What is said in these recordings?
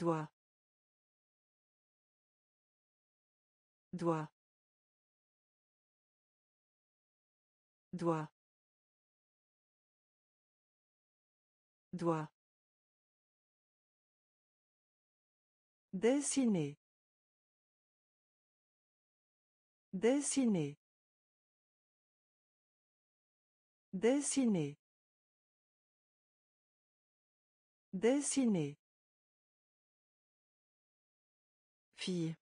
Doigt. Doigt. Doigt. Doigt. Dessiner. Dessiner. Dessiner. Dessiner. Fille.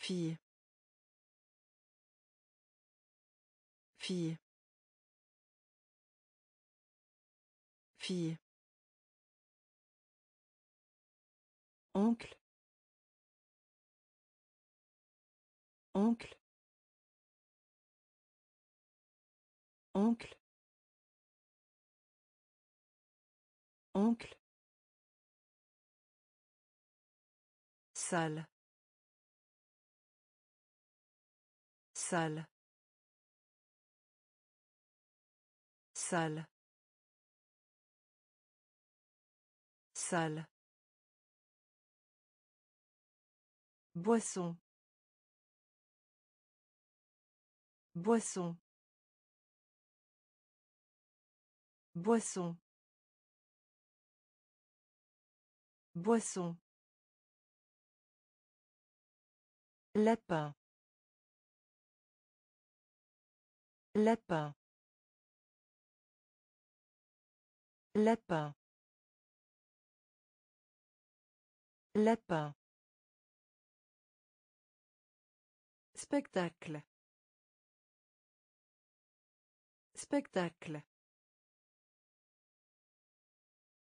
Fille. Fille. Fille. Oncle. Oncle. Oncle. Oncle. Salle. Salle. Salle. Boisson. Boisson. Boisson. Boisson. Lapin. Lapin. Lapin. Lapin. Spectacle. Spectacle.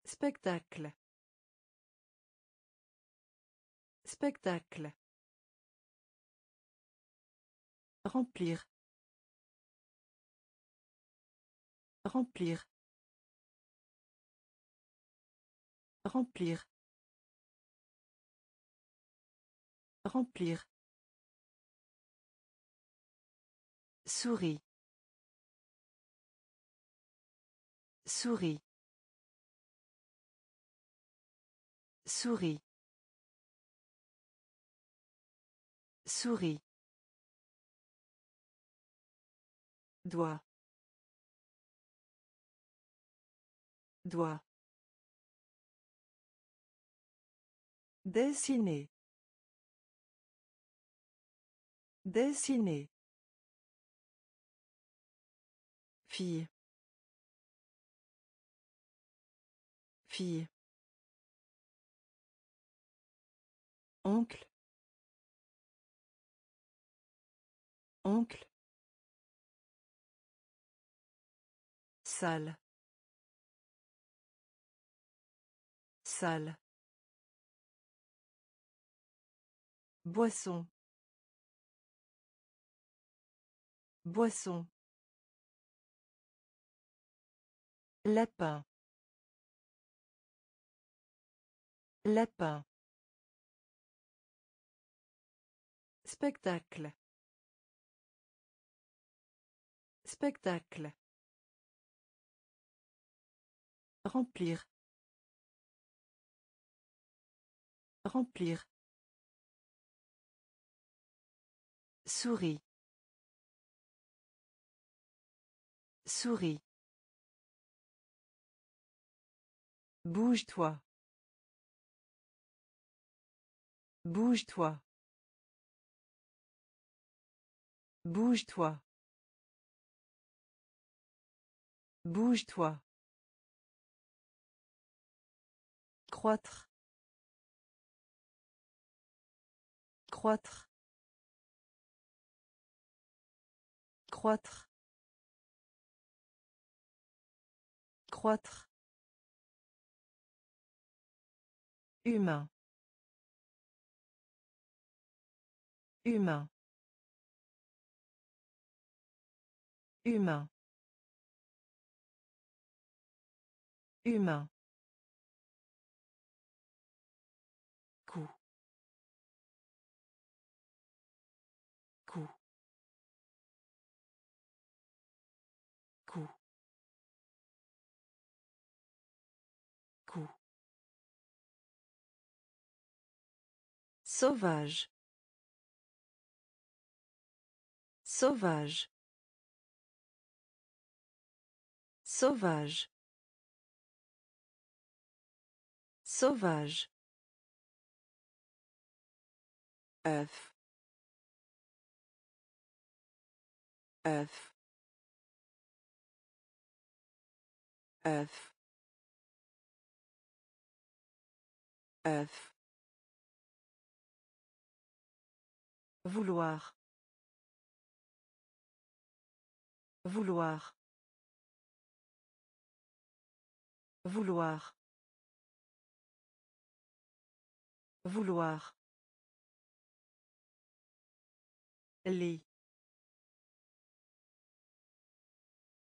Spectacle. Spectacle. Remplir. Remplir. Remplir. Remplir. Souris. Souris. Souris. Souris. Doigt. Doigt. Dessiner. Dessiner. Fille. Fille. Oncle. Oncle. Salle. Salle. Boisson. Boisson. Lapin. Lapin. Spectacle. Spectacle. Remplir. Remplir. Souris. Souris. Bouge-toi. Bouge-toi. Bouge-toi. Bouge-toi. Croître. Croître. Croître. Croître. Humain. Humain. Humain. Humain. Sauvage. Sauvage. Sauvage. Sauvage. Vouloir. Vouloir. Vouloir. Vouloir. Lit.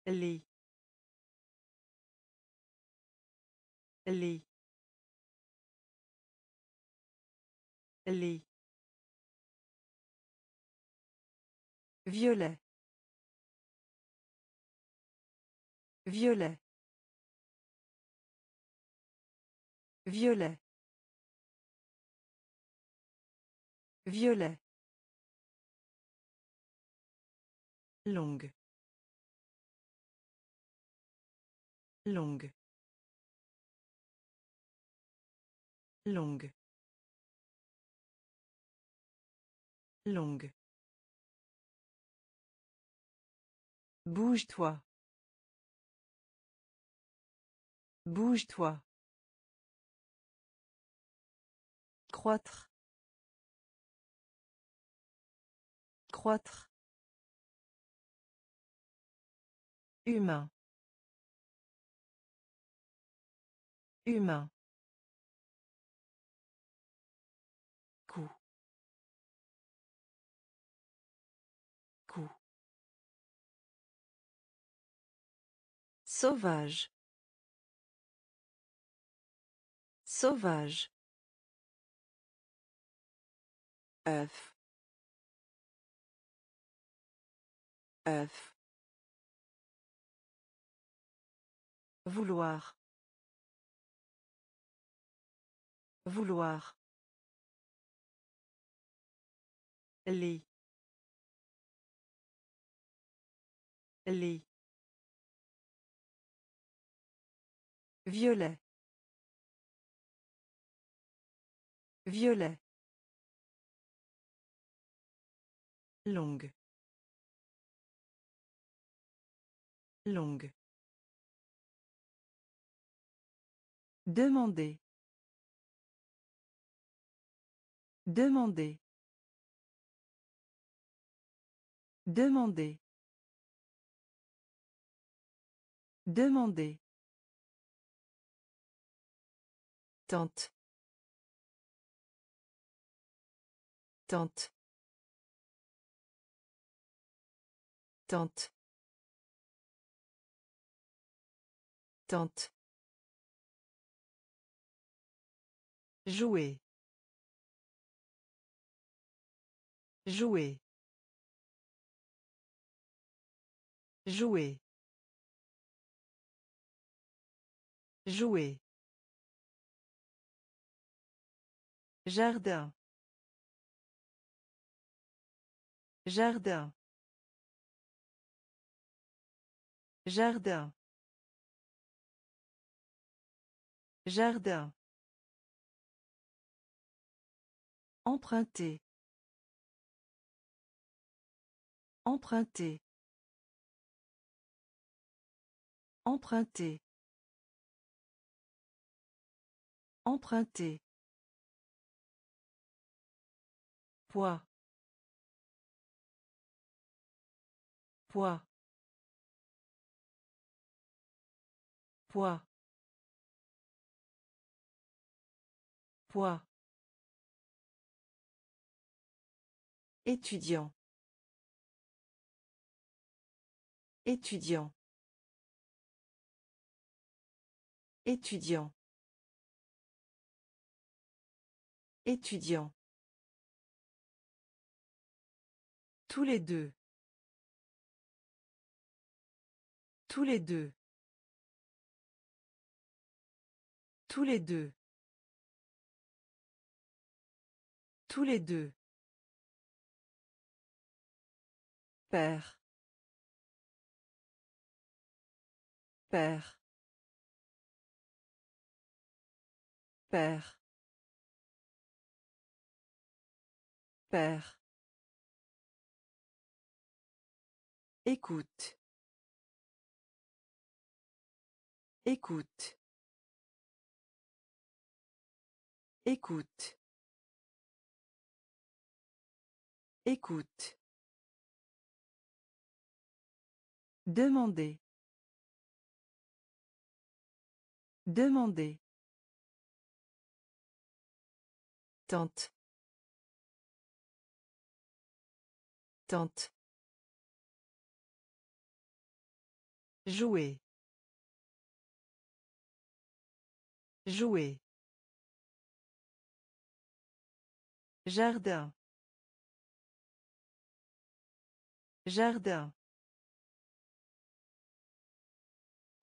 Lit. Lit. Lit. Violet. Violet. Violet. Violet. Longue. Longue. Longue. Longue. Bouge-toi. Bouge-toi. Croître. Croître. Humain. Humain. Sauvage. Sauvage. œuf œuf Vouloir. Vouloir. Lit. Lit. Violet. Violet. Longue. Longue. Demander. Demander. Demander. Demander. Tente. Tente. Tente. Tente. Jouer. Jouer. Jouer. Jouer. Jardin. Jardin. Jardin. Jardin. Emprunter. Emprunter. Emprunter. Emprunter. Poids. Poids. Poids. Poids. Étudiant. Étudiant. Étudiant. Étudiant. Tous les deux. Tous les deux. Tous les deux. Tous les deux. Père. Père. Père. Père. Écoute. Écoute. Écoute. Écoute. Demandez. Demandez. Tente. Tente. Jouer. Jouer. Jardin. Jardin.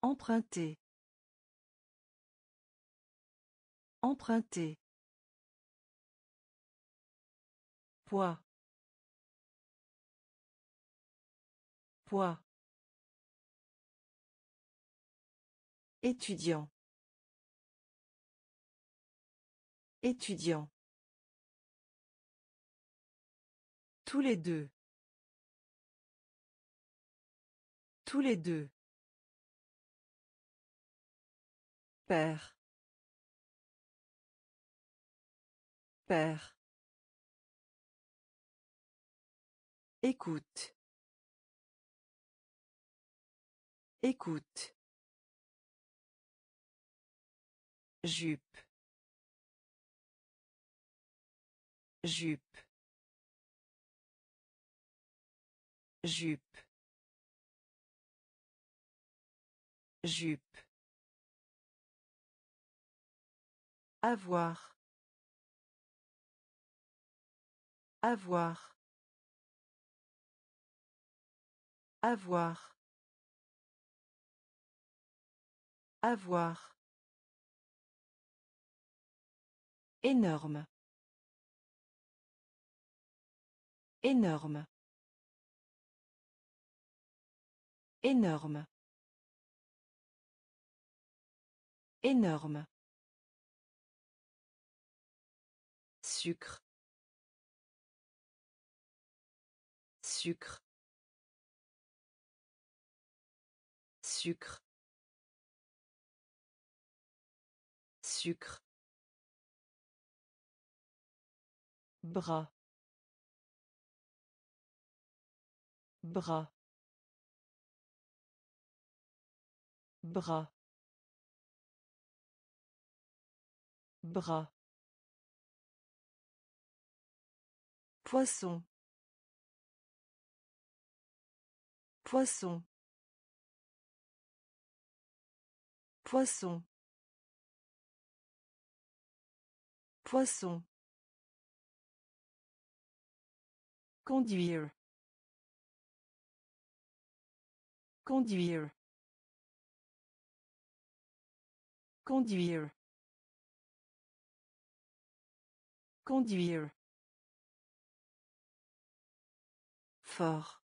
Emprunter. Emprunter. Poids. Poids. Étudiant. Étudiant. Tous les deux. Tous les deux. Père. Père. Écoute. Écoute. Jupe. Jupe. Jupe. Jupe. Avoir. Avoir. Avoir. Avoir. Énorme. Énorme. Énorme. Énorme. Sucre. Sucre. Sucre. Sucre. Bras. Bras. Bras. Bras. Poisson. Poisson. Poisson. Poisson. Conduire. Conduire. Conduire. Conduire. Fort.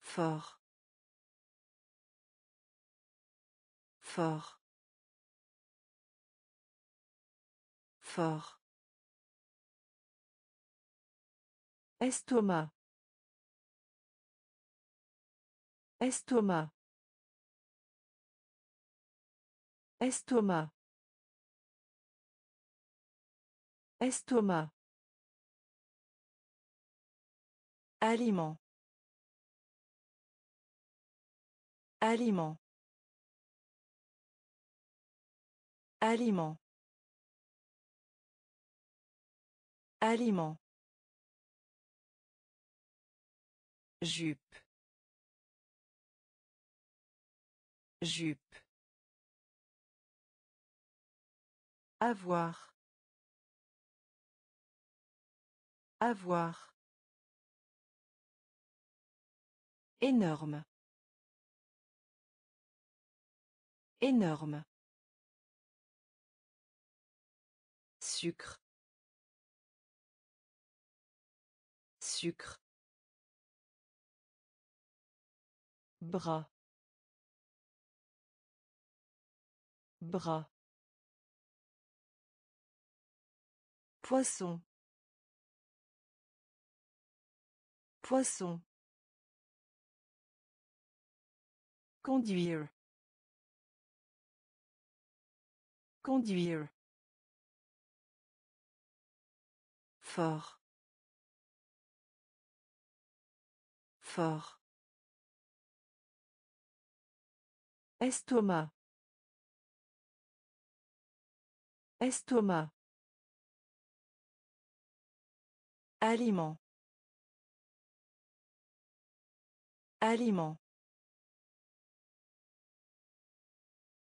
Fort. Fort. Fort. Estomac. Estomac. Estomac. Estomac. Aliment. Aliment. Aliment. Aliment. Jupe. Jupe. Avoir. Avoir. Énorme. Énorme. Sucre. Sucre. Bras. Bras. Poisson. Poisson. Conduire. Conduire. Fort. Fort. Estomac. Estomac. Aliment. Aliment.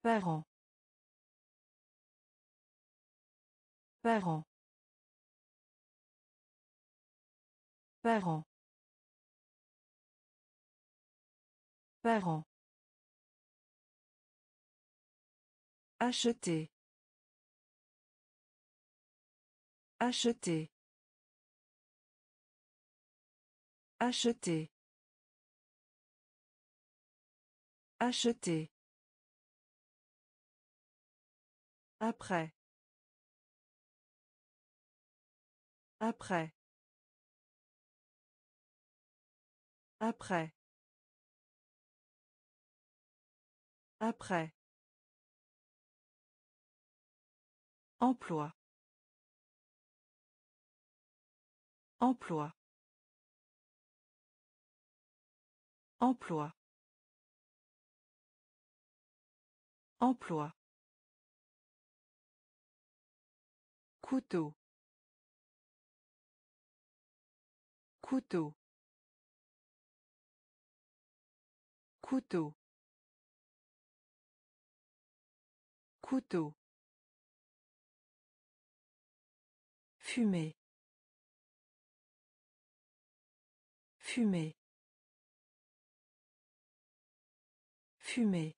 Parent. Parent. Parent. Parent. Acheter. Acheter. Acheter. Acheter. Après. Après. Après. Après. Emploi. Emploi. Emploi. Emploi. Couteau. Couteau. Couteau. Couteau. Fumer. Fumer. Fumer.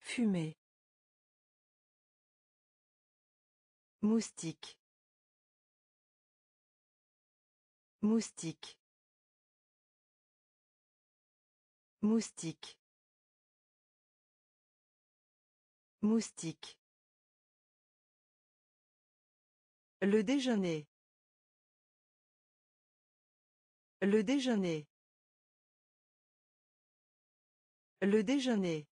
Fumer. Moustique. Moustique. Moustique. Moustique. Le déjeuner. Le déjeuner. Le déjeuner.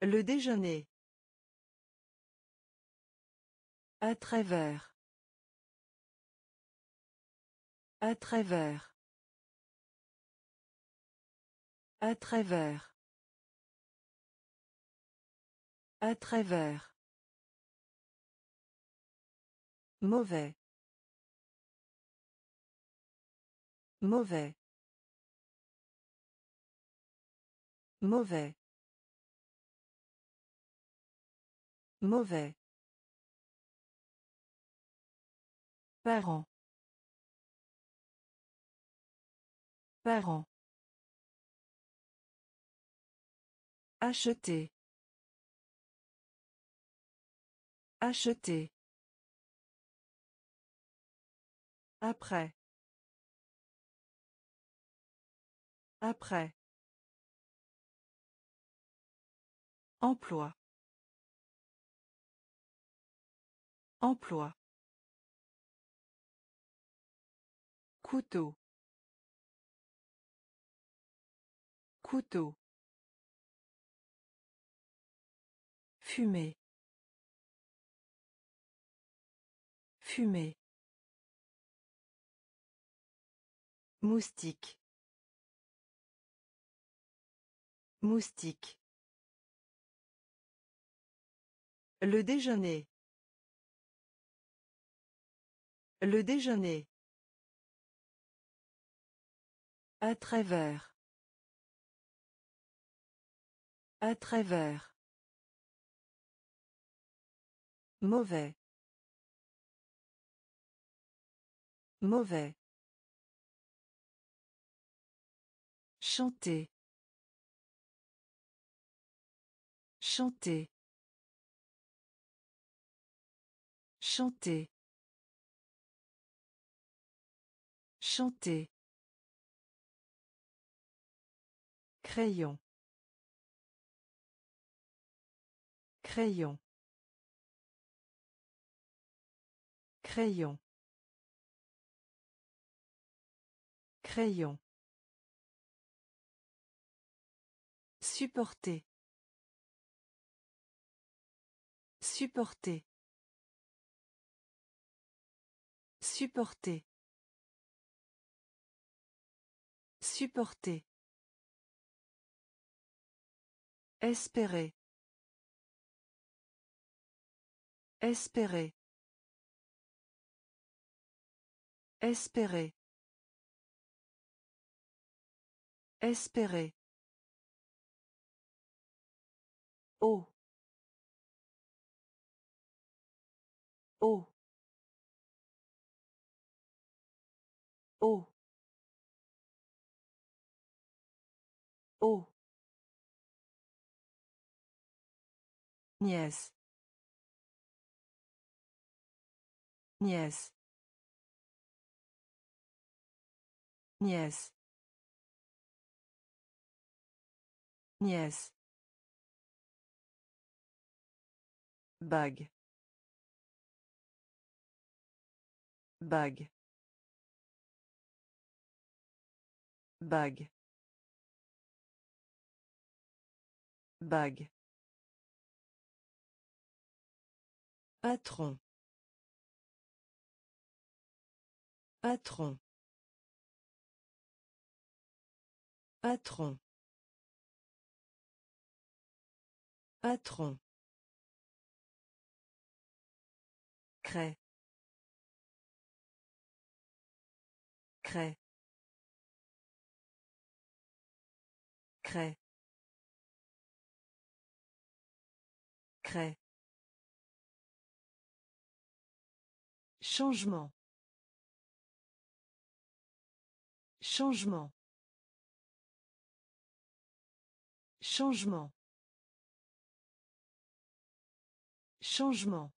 Le déjeuner. À travers. À travers. À travers. À travers. Mauvais. Mauvais. Mauvais. Mauvais. Parent. Parent. Acheter. Acheter. Après. Après. Emploi. Emploi. Couteau. Couteau. Fumer. Fumer. Moustique. Moustique. Le déjeuner. Le déjeuner. À travers. À travers. Mauvais. Mauvais. Chanter. Chanter. Chanter. Chanter. Crayon. Crayon. Crayon. Crayon. Supporter. Supporter. Supporter. Supporter. Espérer. Espérer. Espérer. Espérer. Oh. Oh. Oh. Oh. Nièce. Nièce. Nièce. Nièce. Bague. Bague. Bague. Bague. Patron. Patron. Patron. Patron. Crée. Crée. Crée. Changement. Changement. Changement. Changement.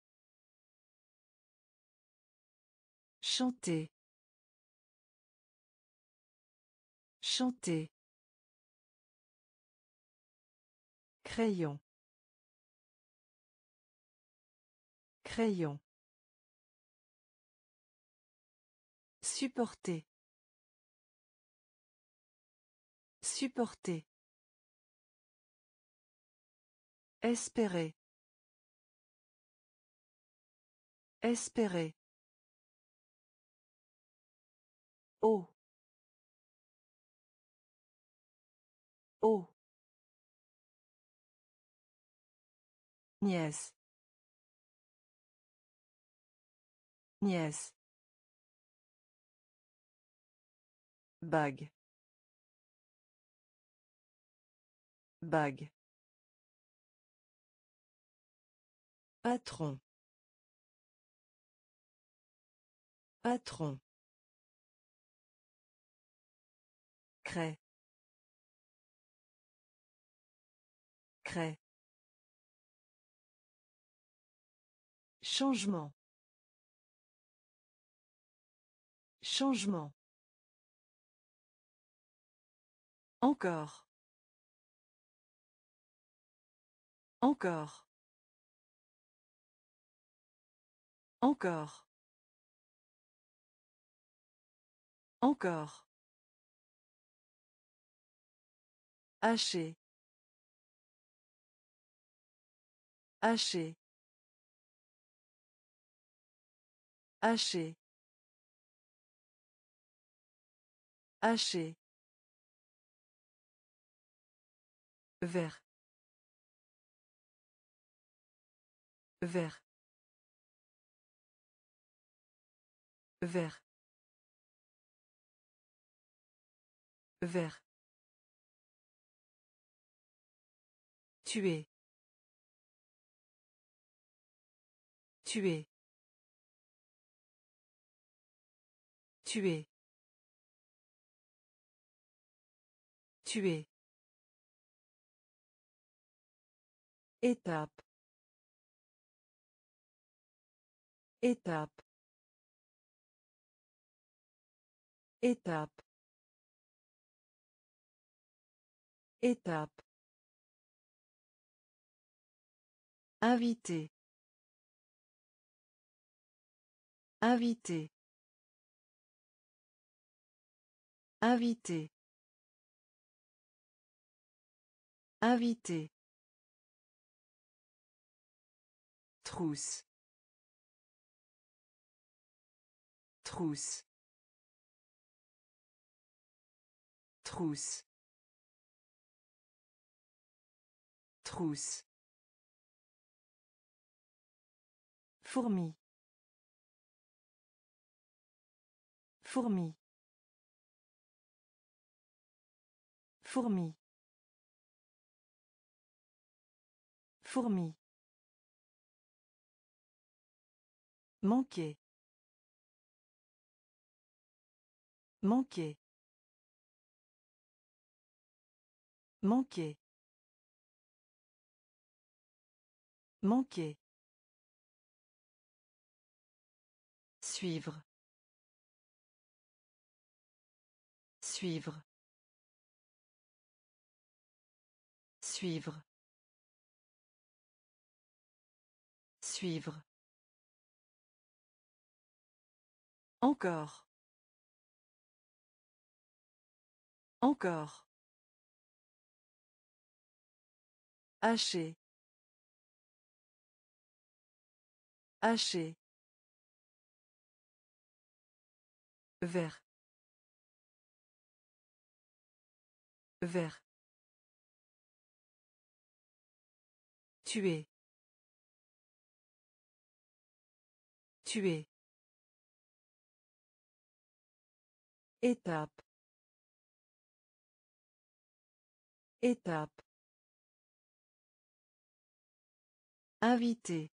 Chanter. Chanter. Crayon. Crayon. Supporter. Supporter. Espérer. Espérer. Oh. Oh. Nièce. Nièce. Bague. Bague. Patron. Patron. Crée. Crée. Changement. Changement. Encore. Encore. Encore. Encore. Haché. Haché. Haché. Haché. Vert. Vert. Vert. Vert. Tuer. Tuer. Tuer. Tuer. Étape. Étape. Étape. Étape. Invité. Invité. Invité. Invité. Trousse. Trousse. Trousse. Trousse. Fourmi. Fourmi. Fourmi. Fourmi. Manquer. Manquer. Manquer. Manquer. Suivre. Suivre. Suivre. Suivre. Encore. Encore. Haché. Haché. Vert. Vert. Tuer. Tuer. Étape. Étape. Invité.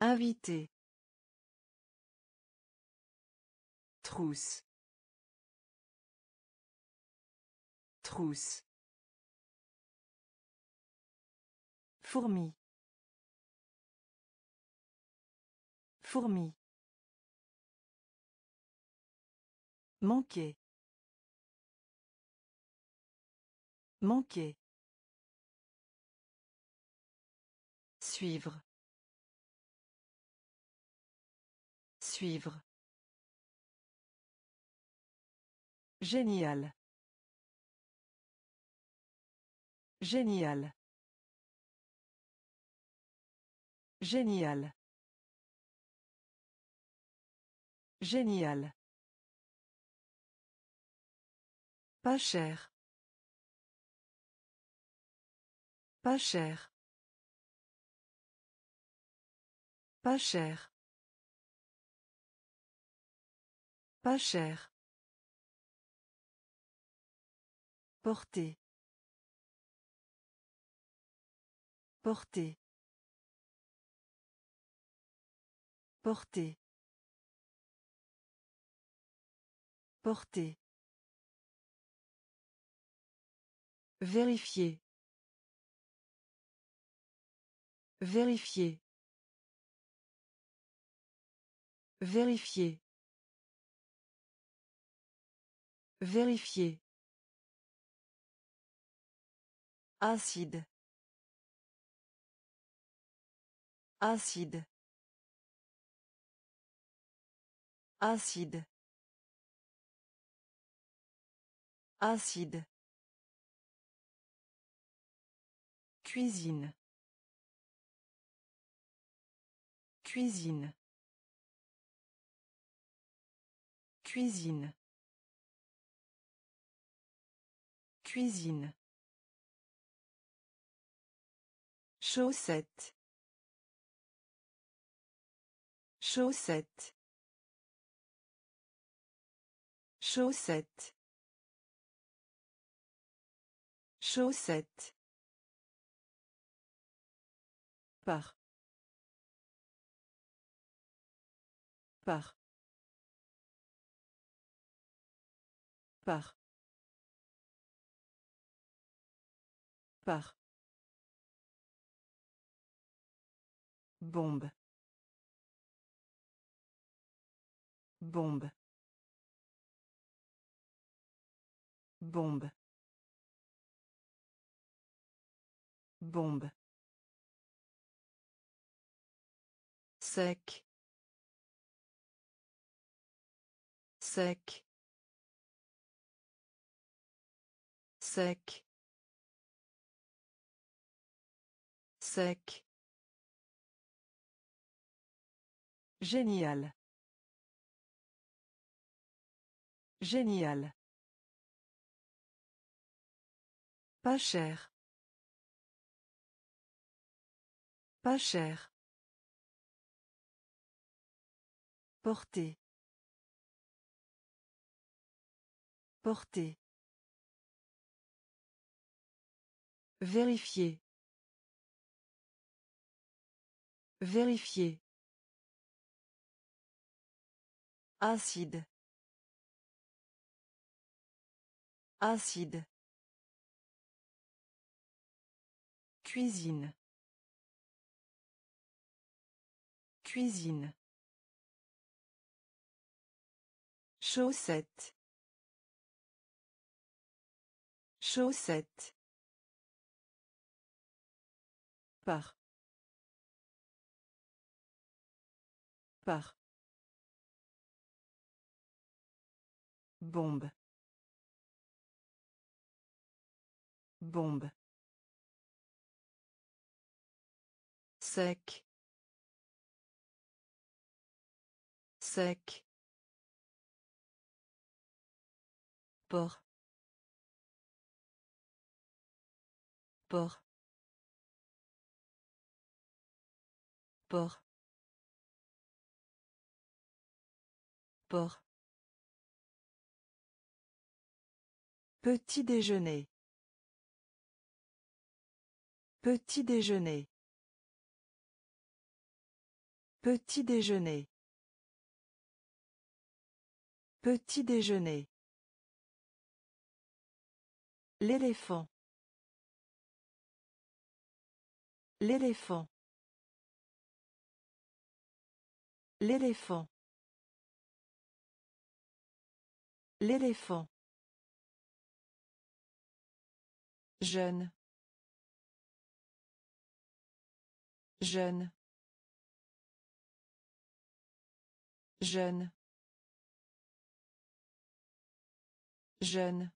Invité. Trousse. Trousse. Fourmi. Fourmi. Manquer. Manquer. Suivre. Suivre. Génial. Génial. Génial. Génial. Pas cher. Pas cher. Pas cher. Pas cher. Porter. Porter. Porter. Porter. Vérifier. Vérifier. Vérifier. Vérifier. Acide. Acide. Acide. Acide. Cuisine. Cuisine. Cuisine. Cuisine. Chaussette. Chaussette. Chaussette. Chaussette. Par. Par. Par. Par. Bombe. Bombe. Bombe. Bombe. Sec. Sec. Sec. Sec. Génial. Génial. Pas cher. Pas cher. Porter. Porter. Vérifier. Vérifier. Acide. Acide. Cuisine. Cuisine. Chaussette. Chaussette. Par. Par. Bombe. Bombe. Sec. Sec. Port. Port. Port. Port. Petit déjeuner. Petit déjeuner. Petit déjeuner. Petit déjeuner. L'éléphant. L'éléphant. L'éléphant. L'éléphant. Jeune. Jeune. Jeune. Jeune.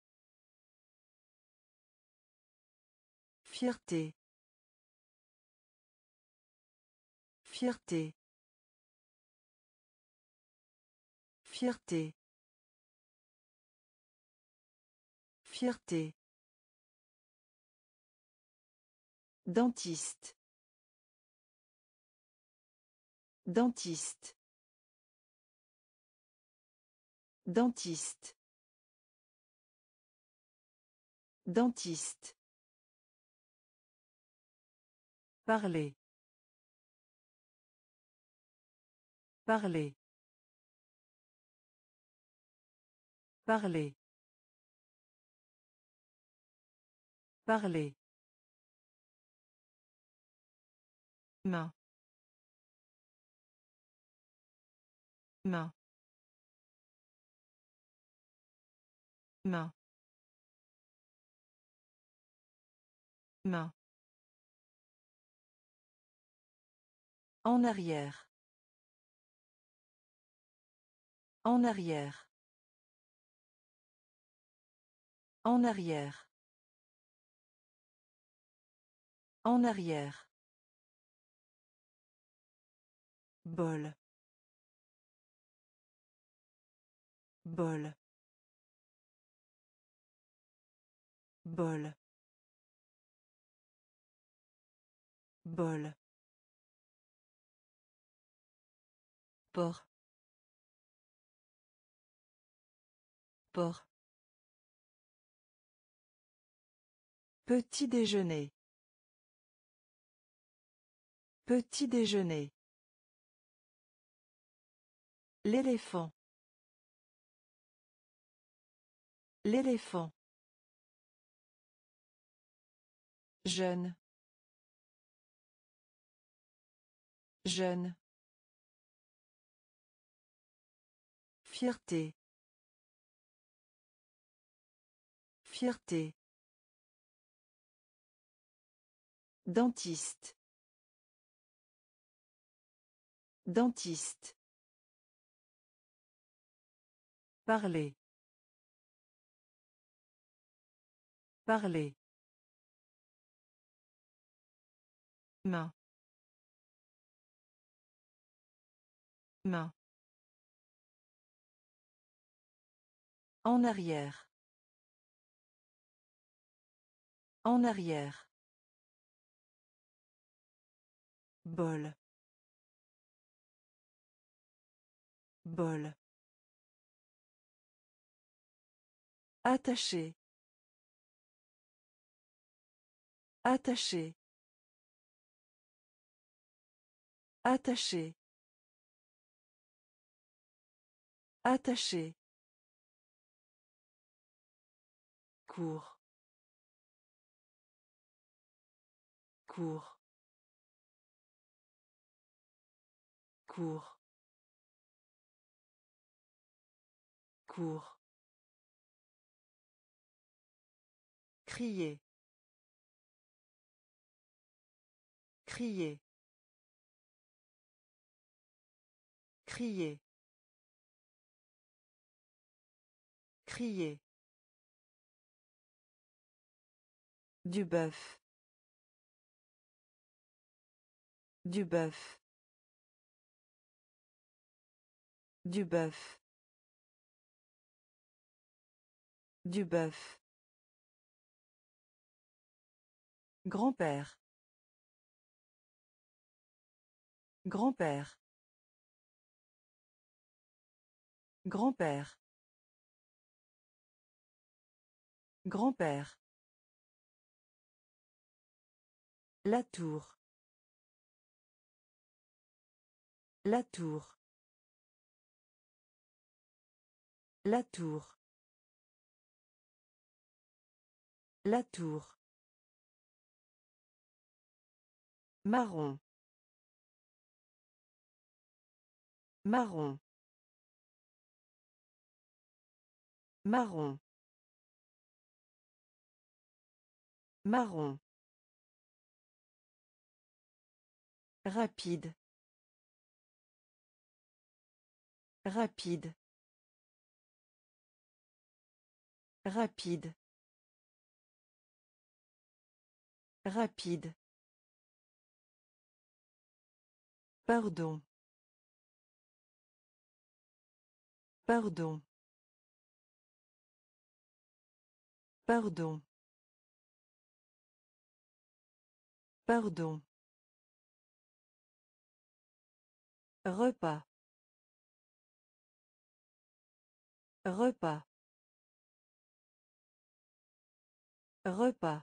Fierté. Fierté. Fierté. Fierté. Dentiste. Dentiste. Dentiste. Dentiste. Parler. Parler. Parler. Parler. Main. Main. Main. Main. En arrière. En arrière. En arrière. En arrière. Bol. Bol. Bol. Bol. Port. Port. Petit déjeuner. Petit déjeuner. L'éléphant. L'éléphant. Jeune. Jeune. Fierté. Fierté. Dentiste. Dentiste. Parler. Parler. Main. Main. En arrière. En arrière. Bol. Bol. Attaché. Attaché. Attaché. Attaché. Cours. Cours. Cours. Cours. Crier. Crier. Crier. Crier. Du bœuf. Du bœuf. Du bœuf. Du bœuf. Grand-père. Grand-père. Grand-père. Grand-père. La tour. La tour. La tour. La tour. Marron. Marron. Marron. Marron. Rapide. Rapide. Rapide. Rapide. Pardon. Pardon. Pardon. Pardon. Repas. Repas. Repas.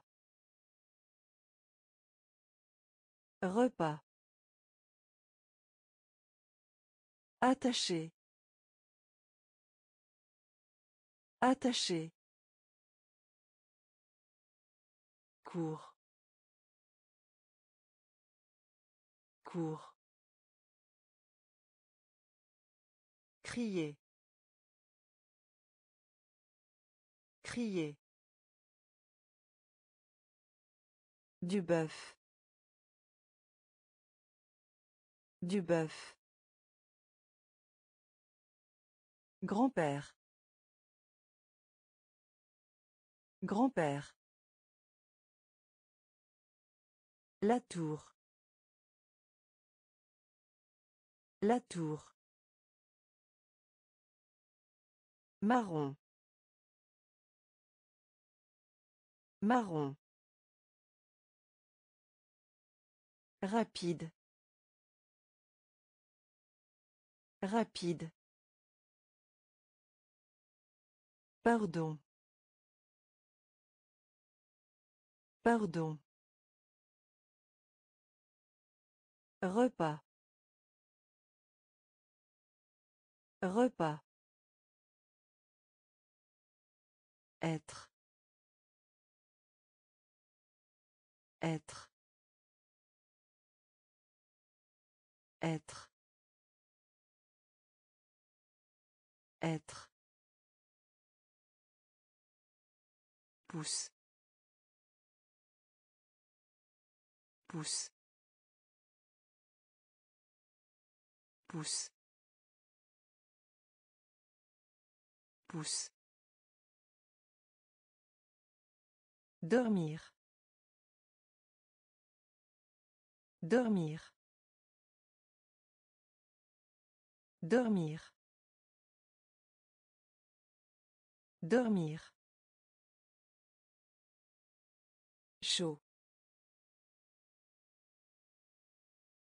Repas. Attaché. Attaché. Cours. Cours. Crier. Crier. Du bœuf. Du bœuf. Grand-père. Grand-père. La tour. La tour. Marron. Marron. Rapide. Rapide. Pardon. Pardon. Repas. Repas. Être. Être. Être. Être. Pousse. Pousse. Pousse. Pousse. Dormir. Dormir. Dormir. Dormir. Chaud.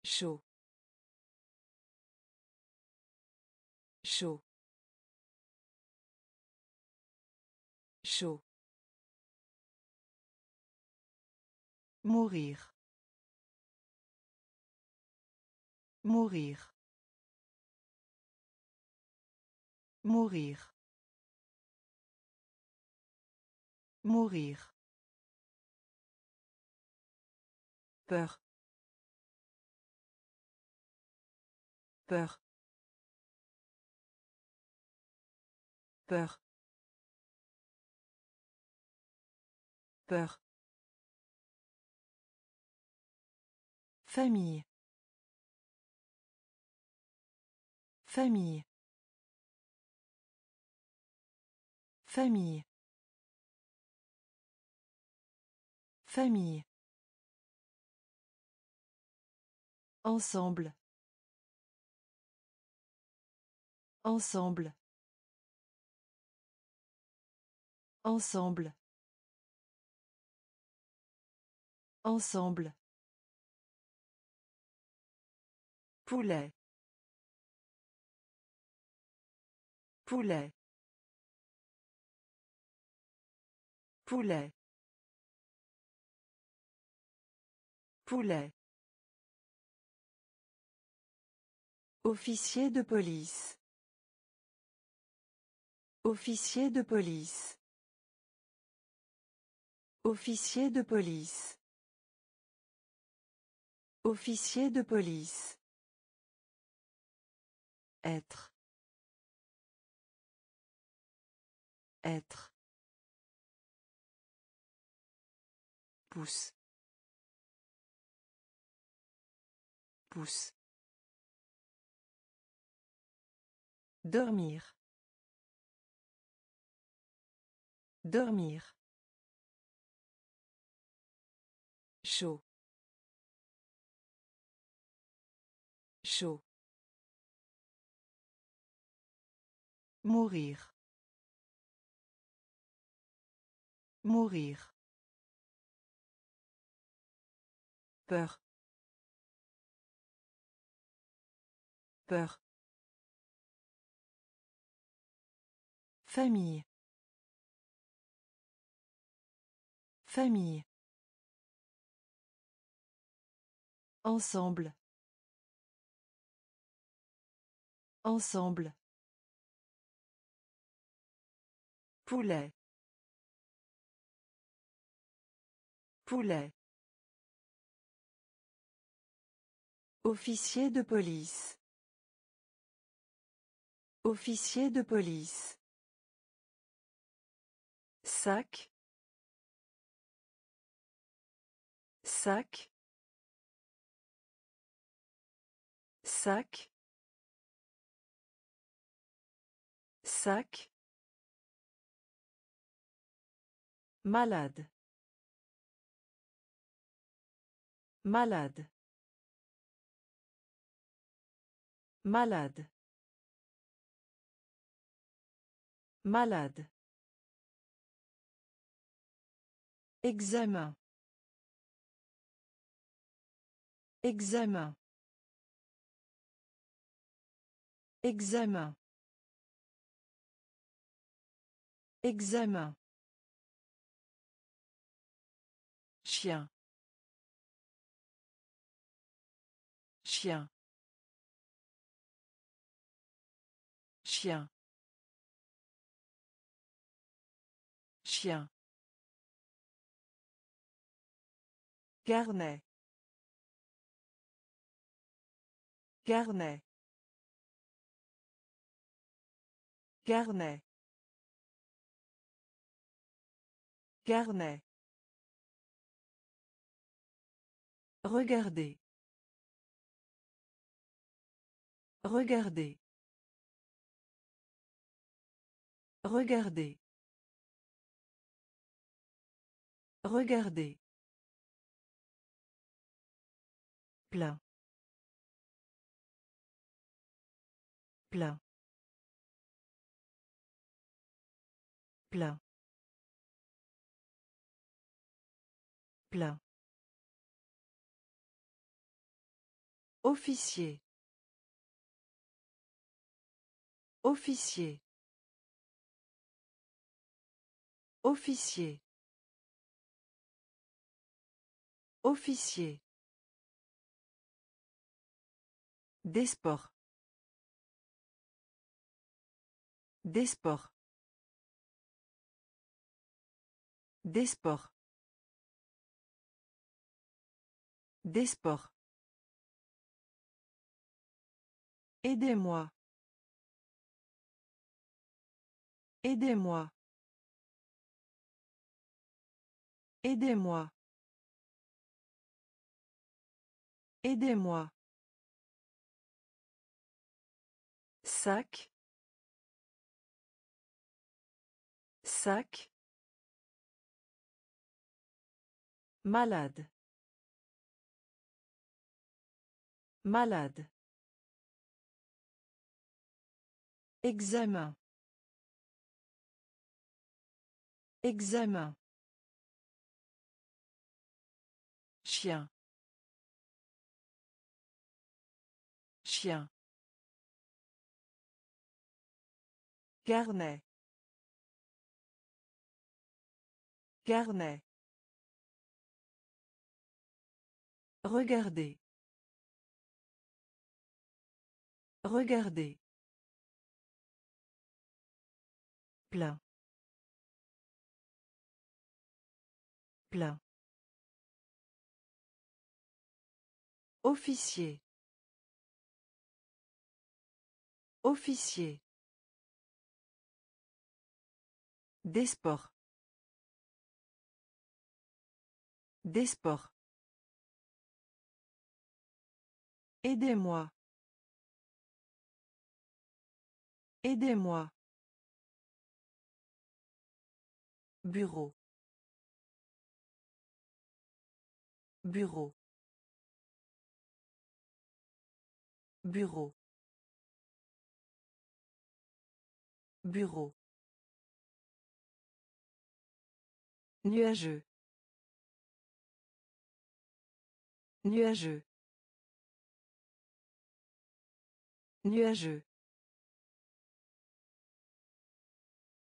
Chaud. Chaud. Chaud. Mourir. Mourir. Mourir. Mourir peur. Peur. Peur. Peur. Famille. Famille. Famille. Famille Ensemble. Ensemble. Ensemble. Ensemble. Poulet. Poulet. Poulet. Poulet. Officier de police. Officier de police. Officier de police. Officier de police. Être. Être. Pousse. Pousse. Dormir. Dormir. Chaud. Chaud. Mourir. Mourir. Peur. Peur. Famille. Famille. Ensemble. Ensemble. Poulet. Poulet. Officier de police. Officier de police. Sac. Sac. Sac. Sac. Malade. Malade. Malade. Malade. Examen. Examen. Examen. Examen. Chien. Chien. Chien. Chien. Carnet. Carnet. Carnet. Carnet. Regardez. Regardez. Regardez. Regardez. Plein. Plein. Plein. Plein. Officier. Officier. Officier. Officier. Des sports. Des sports. Des sports. Des sports. Aidez-moi. Aidez-moi. Aidez-moi. Aidez-moi. Sac. Sac. Malade. Malade. Examen. Examen. Chien. Chien. Carnet. Carnet. Regardez. Regardez. Plein. Plein. Officier. Officier. Des sports. Des sports. Aidez-moi. Aidez-moi. Bureau. Bureau. Bureau. Bureau. Nuageux. Nuageux. Nuageux.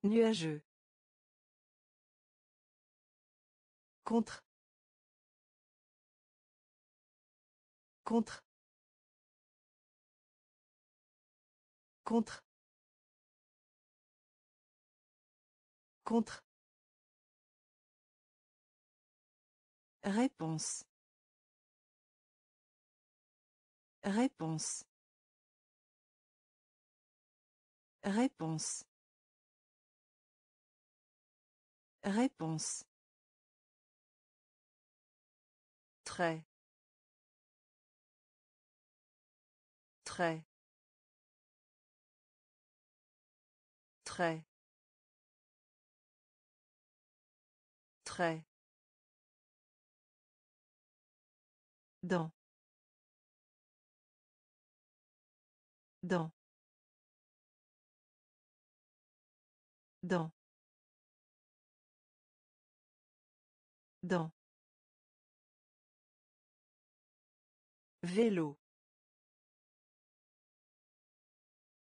Nuageux. Contre. Contre. Contre. Contre. Réponse. Réponse. Réponse. Réponse. Très. Très. Très. Très. Dans. Dans. Dans. Dans. Vélo.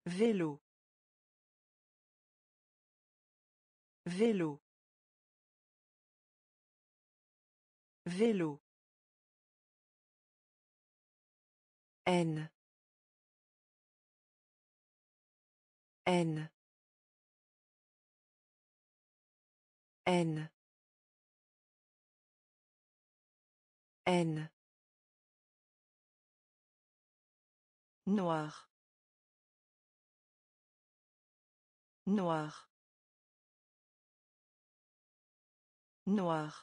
Vélo. Vélo. Vélo. N. N. N. N. Noir. Noir. Noir.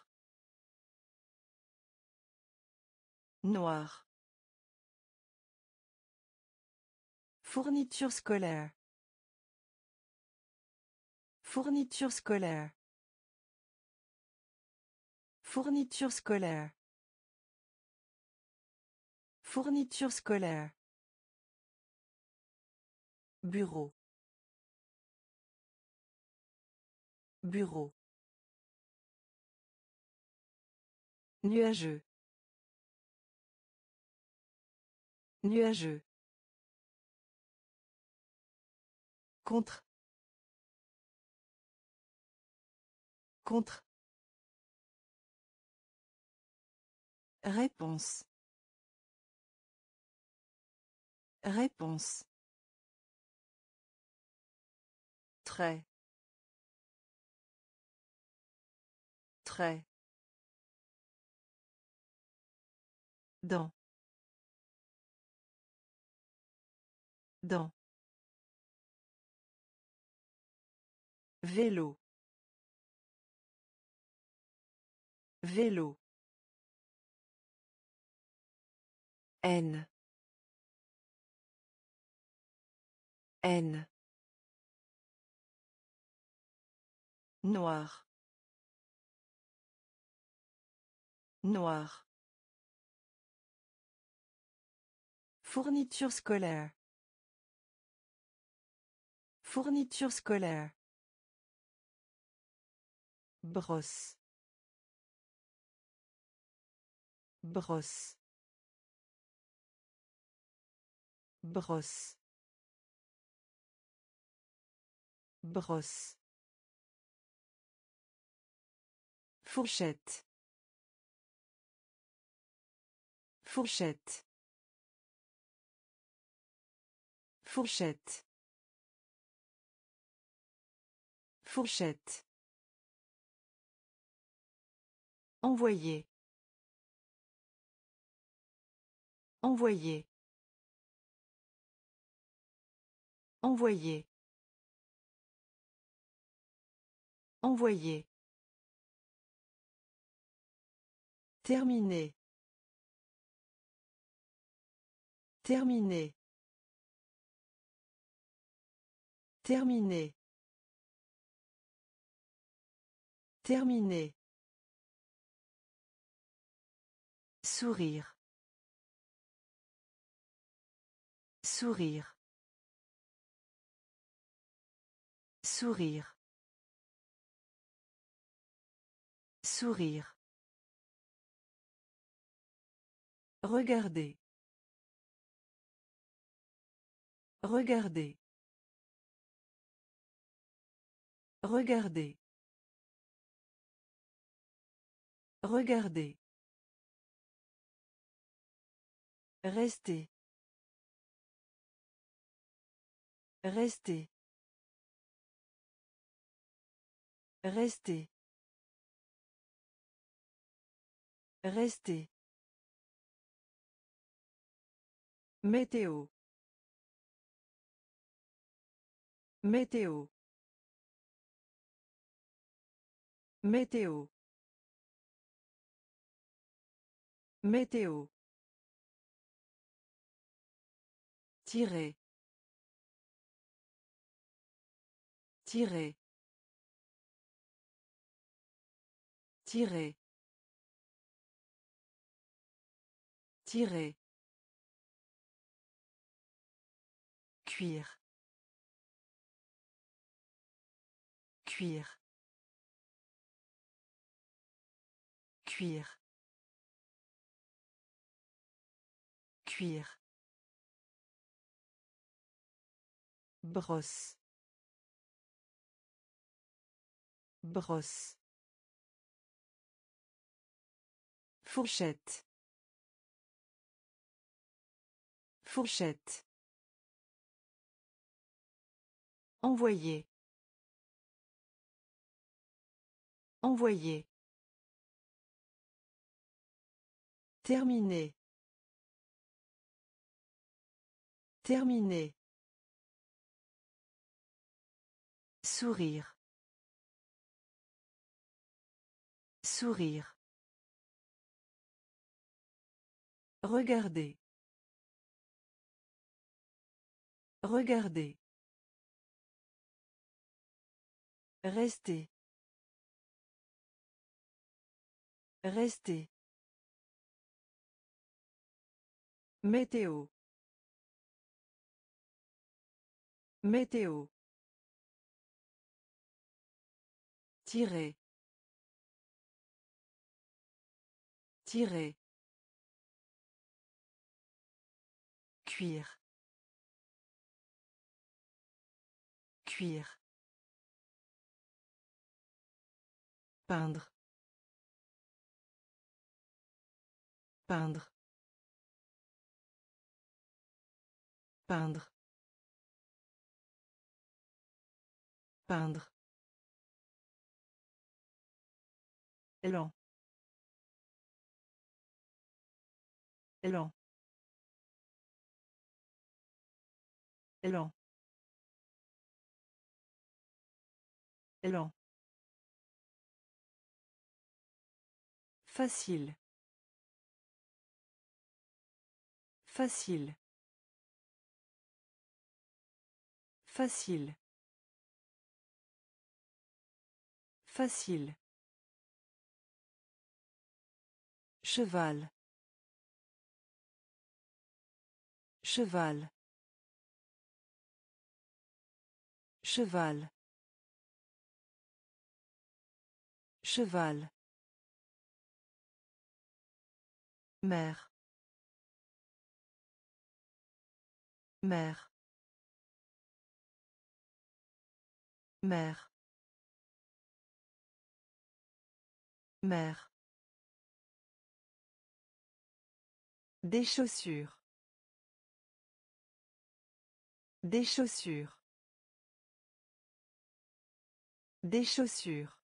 Noir. Fourniture scolaire. Fourniture scolaire. Fourniture scolaire. Fourniture scolaire. Bureau. Bureau. Nuageux. Nuageux. Contre. Contre. Réponse. Réponse. Très. Très. Dans. Dans. Vélo. Vélo. N. N. Noir. Noir. Fourniture scolaire. Fourniture scolaire. Brosse. Brosse. Brosse. Brosse. Fourchette. Fourchette. Fourchette. Fourchette. Envoyer. Envoyer. Envoyer. Envoyer. Terminé. Terminé. Terminé. Terminé. Sourire. Sourire. Sourire. Sourire. Regardez. Regardez. Regardez. Regardez. Restez. Restez. Restez. Restez. Météo. Météo. Météo. Météo. Tirer. Tirer. Tirer. Tirer. Cuire. Cuire. Cuire. Cuire. Brosse. Brosse. Fourchette. Fourchette. Envoyer. Envoyer. Terminé. Terminé. Sourire. Sourire. Regardez. Regardez. Restez. Restez. Météo. Météo. Tirer. Tirer. Cuire. Cuire. Peindre. Peindre. Peindre. Peindre. Élan. Élan. Élan. Élan. Facile. Facile. Facile. Facile. Cheval. Cheval. Cheval. Cheval. Mère. Mère. Mère. Mère. Des chaussures. Des chaussures. Des chaussures.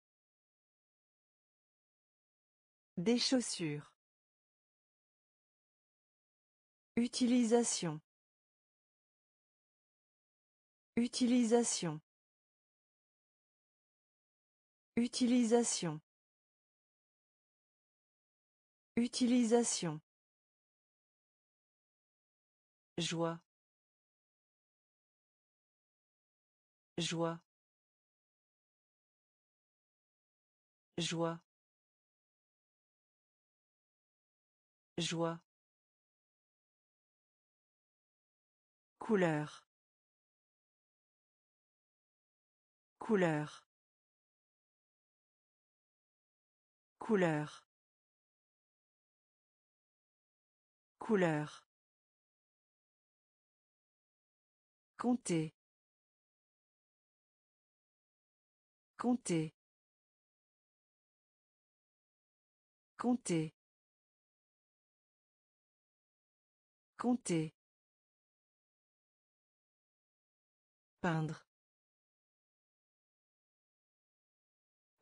Des chaussures. Utilisation. Utilisation. Utilisation. Utilisation. Joie. Joie. Joie. Joie. Couleur. Couleur. Couleur. Couleur. Compter. Compter. Compter. Compter. Peindre.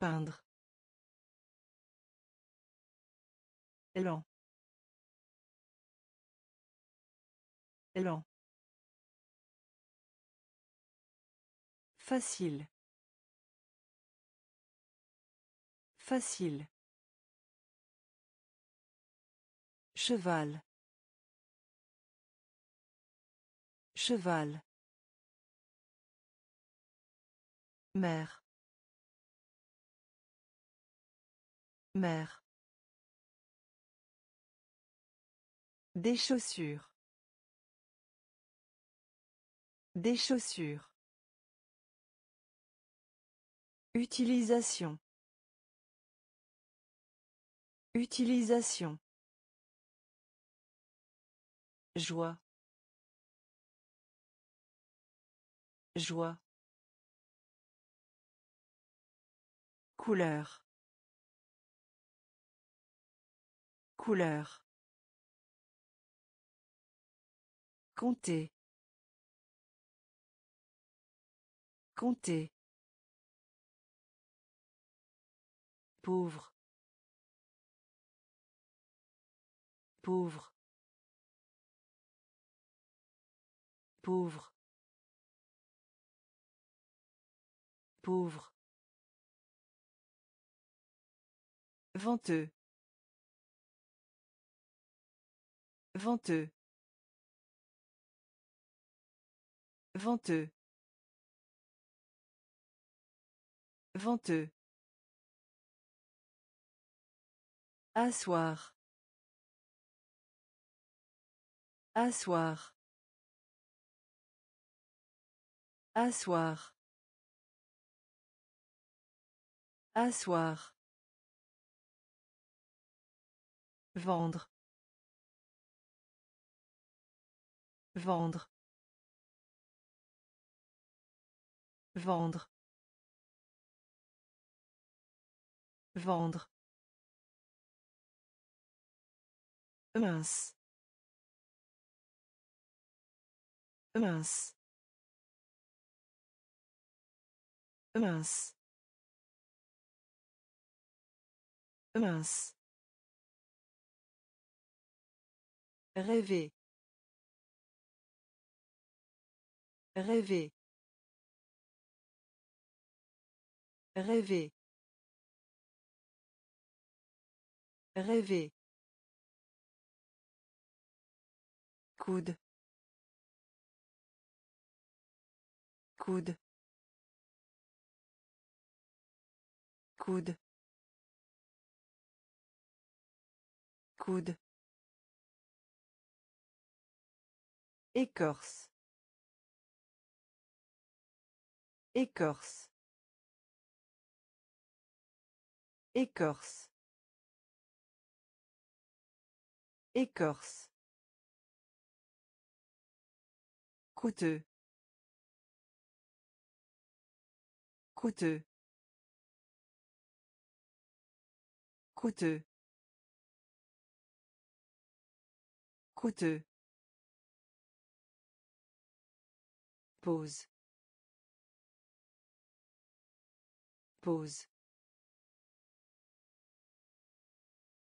Peindre. Élan. Élan. Facile. Facile. Cheval. Cheval. Mère. Mère. Des chaussures. Des chaussures. Utilisation. Utilisation. Joie. Joie. Couleur. Couleur. Compter. Compter. Pauvre. Pauvre. Pauvre. Pauvre. Venteux. Venteux. Venteux. Venteux. Asseoir. Asseoir. Asseoir. Asseoir. Vendre. Vendre. Vendre. Vendre. Mince. Mince. Mince. Mince. Rêver. Rêver. Rêver. Rêver. Coude coude coude coude Écorce. Écorce. Écorce. Écorce. Coûteux. Coûteux. Coûteux. Coûteux. Pause. Pause.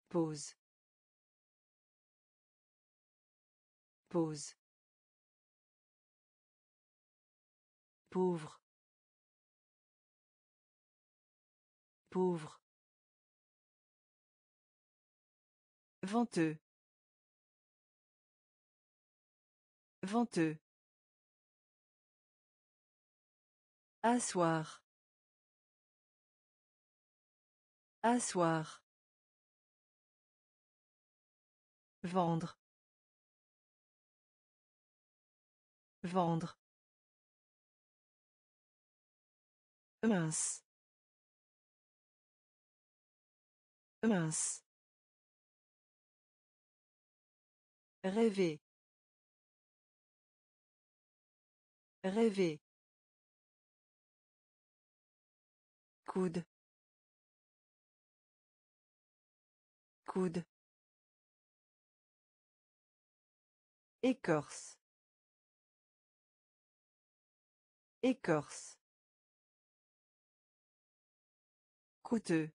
Pause. Pause Pauvre. Pauvre. Venteux. Venteux. Asseoir. Asseoir. Vendre. Vendre. Mince. Mince. Rêver. Rêver. coude coude écorce écorce coûteux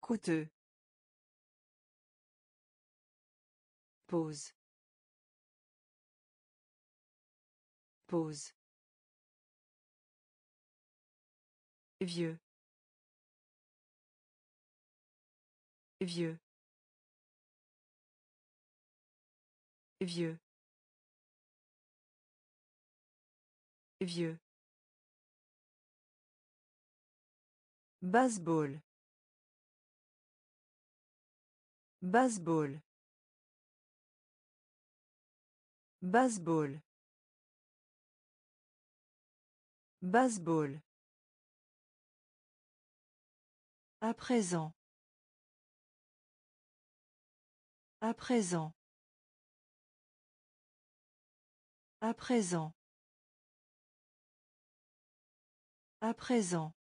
coûteux pause pause Vieux. Vieux. Vieux. Vieux. Baseball. Baseball. Baseball. Baseball. À présent. À présent. À présent. À présent.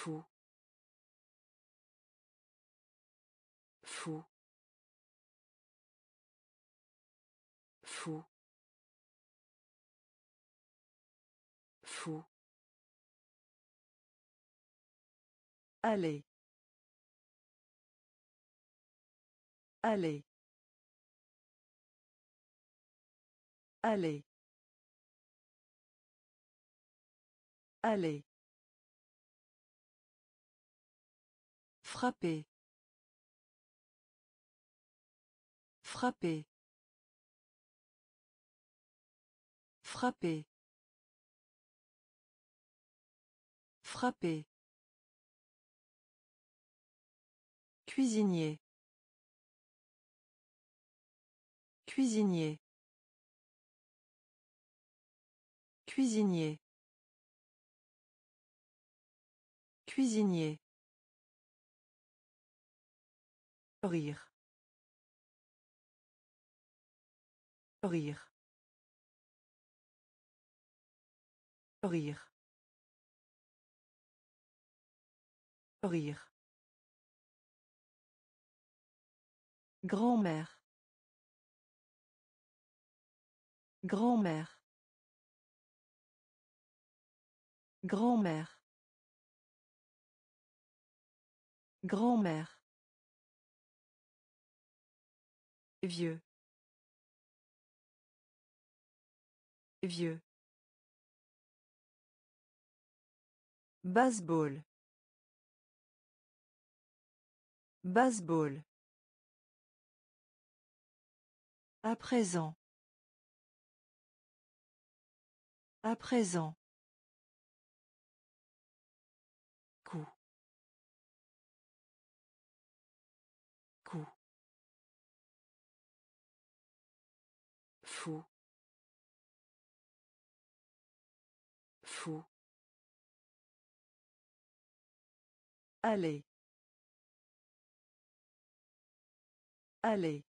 Fou. Fou. Fou. Fou. Allez. Allez. Allez. Allez. Frapper. Frapper. Frapper. Frapper. Cuisinier. Cuisinier. Cuisinier. Cuisinier. Rire. Rire. Rire. Rire. Grand-mère. Grand-mère. Grand-mère. Grand-mère. Vieux. Vieux. Baseball. Baseball. À présent. À présent. Fou. Fou. Allez. Allez.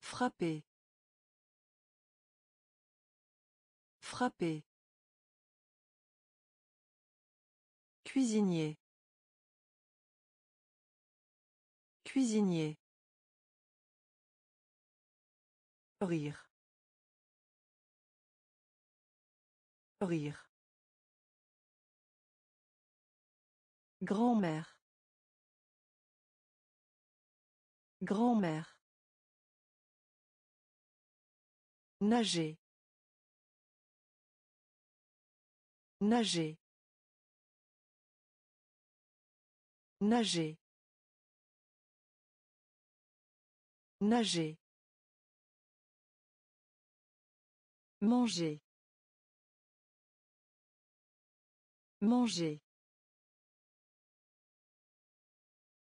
Frapper. Frapper. Cuisinier. Cuisinier. Rire. Rire. Grand-mère. Grand-mère. Nager. Nager. Nager. Nager. Manger. Manger.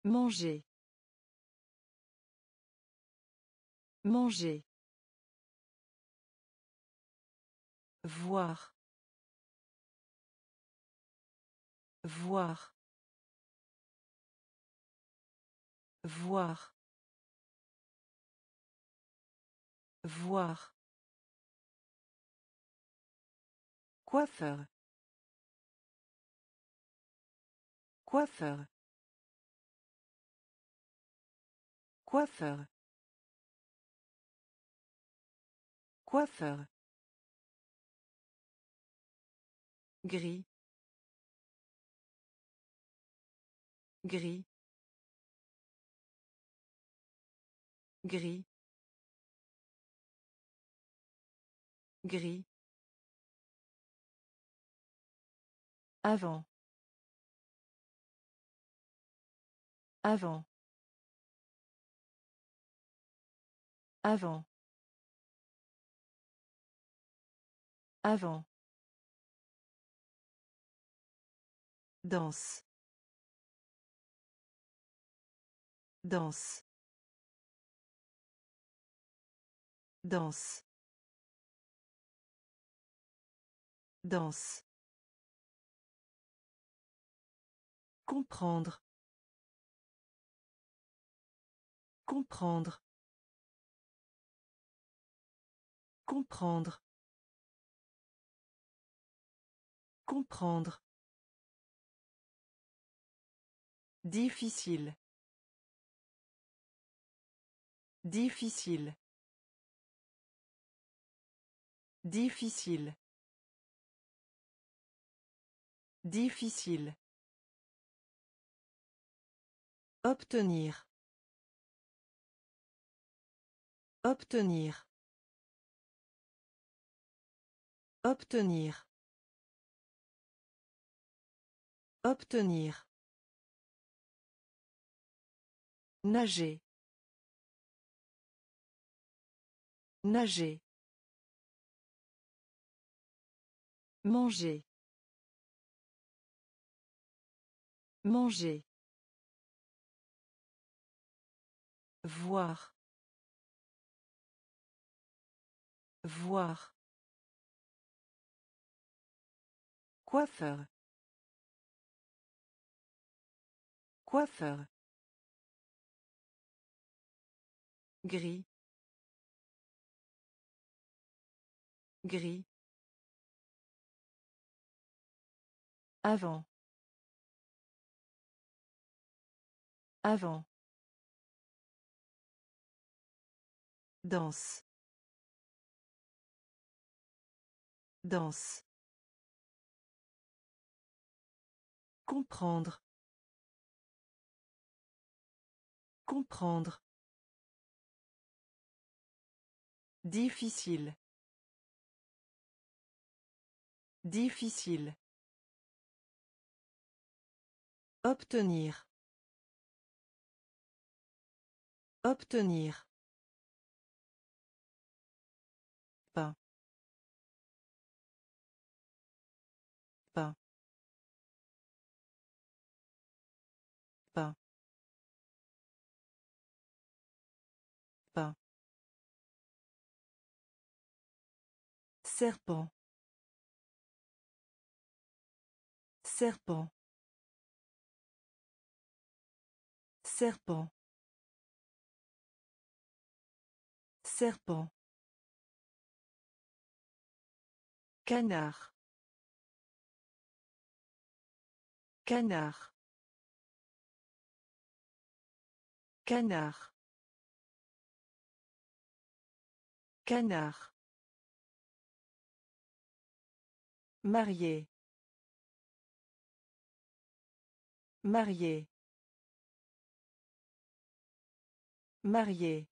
Manger. Manger. Voir. Voir. Voir. Voir. Coiffeur. Coiffeur. Coiffeur. Coiffeur. Gris. Gris. Gris. Gris. Avant. Avant. Avant. Avant. Danse. Danse. Danse. Danse. Comprendre. Comprendre. Comprendre. Comprendre. Difficile. Difficile. Difficile. Difficile. Obtenir. Obtenir. Obtenir. Obtenir. Nager. Nager. Manger. Manger. Voir. Voir. Coiffeur. Coiffeur. Gris. Gris. Avant. Avant. Danse. Danse. Comprendre. Comprendre. Difficile. Difficile. Obtenir. Obtenir. Pas. Pas. Pas. Pas. Serpent. Serpent. Serpent. Serpent. Canard. Canard. Canard. Canard. Marié. Marié. Marié.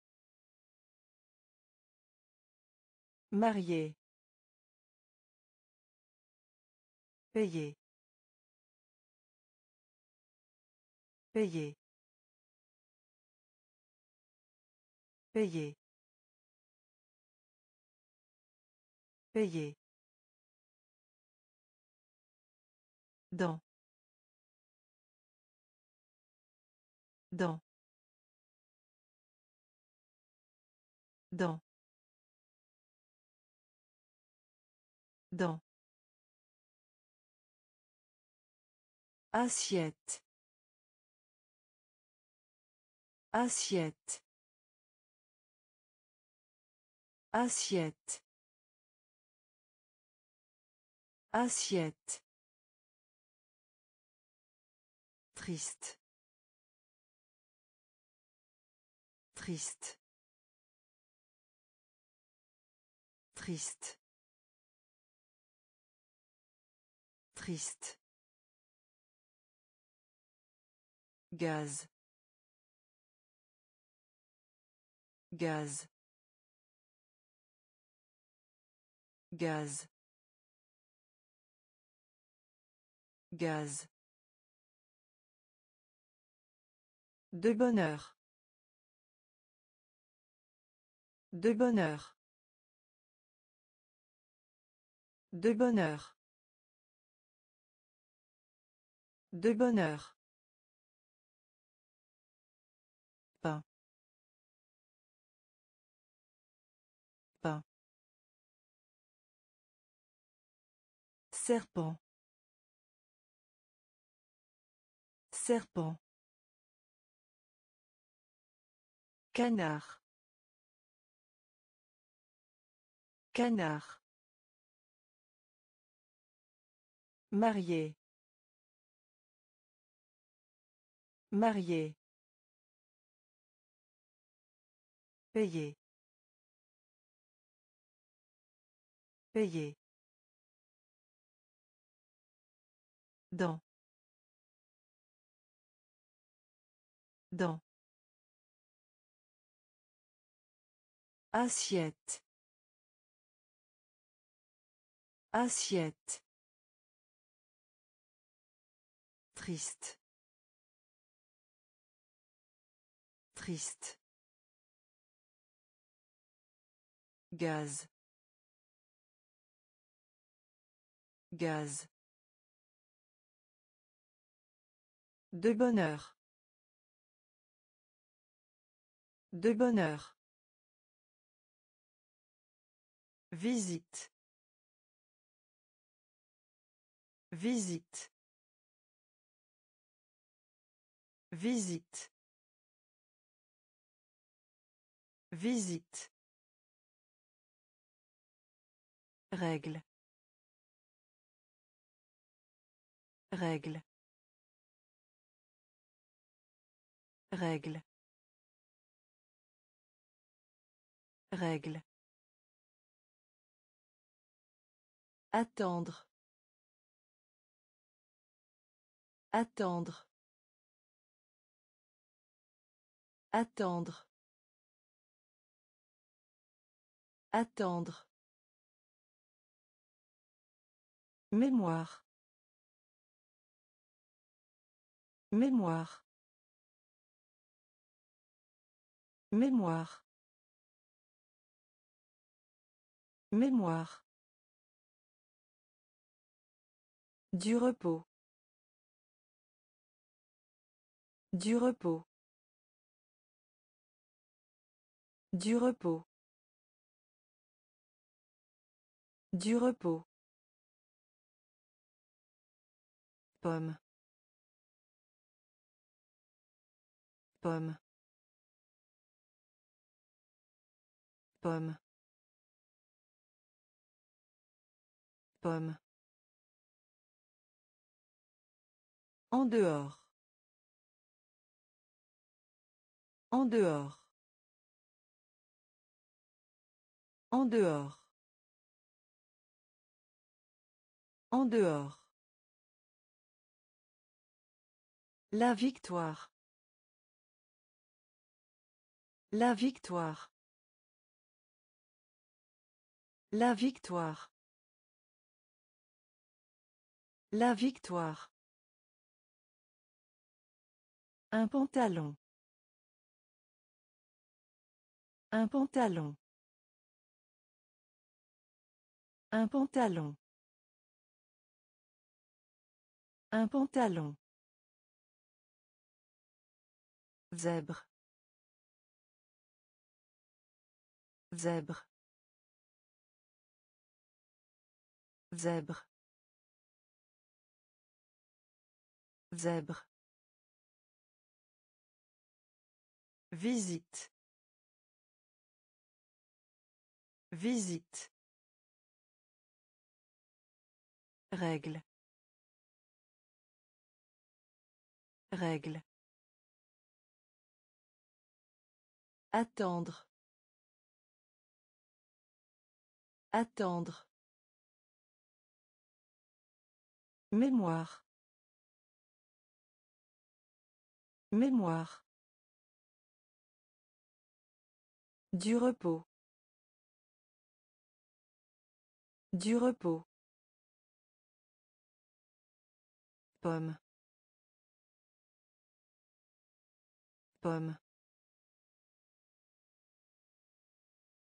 Marié. Payer. Payer. Payer. Payer. Dans. Dans. Dans. Dans. Assiette. Assiette. Assiette. Assiette. Triste. Triste. Triste. Triste. Gaz. Gaz. Gaz. Gaz. De bonheur. De bonheur. De bonheur. De bonheur. Serpent. Serpent. Canard. Canard. Marié. Marié. Payer. Payer. Dans. Dans. Assiette. Assiette. Triste. Triste. Gaz. Gaz. De bonheur. De bonheur. Visite. Visite. Visite. Visite. Règle. Règle. Règle. Règle. Attendre. Attendre. Attendre. Attendre. Mémoire. Mémoire. Mémoire. Mémoire. Du repos. Du repos. Du repos. Du repos. Pomme. Pomme. Pomme. Pomme. En dehors. En dehors. En dehors. En dehors. La victoire. La victoire. La victoire. La victoire. Un pantalon. Un pantalon. Un pantalon. Un pantalon. Zèbre. Zèbre. Zèbre. Zèbre. Visite. Visite. Règle. Règle. Attendre. Attendre. Mémoire. Mémoire. Du repos. Du repos. Pomme. Pomme.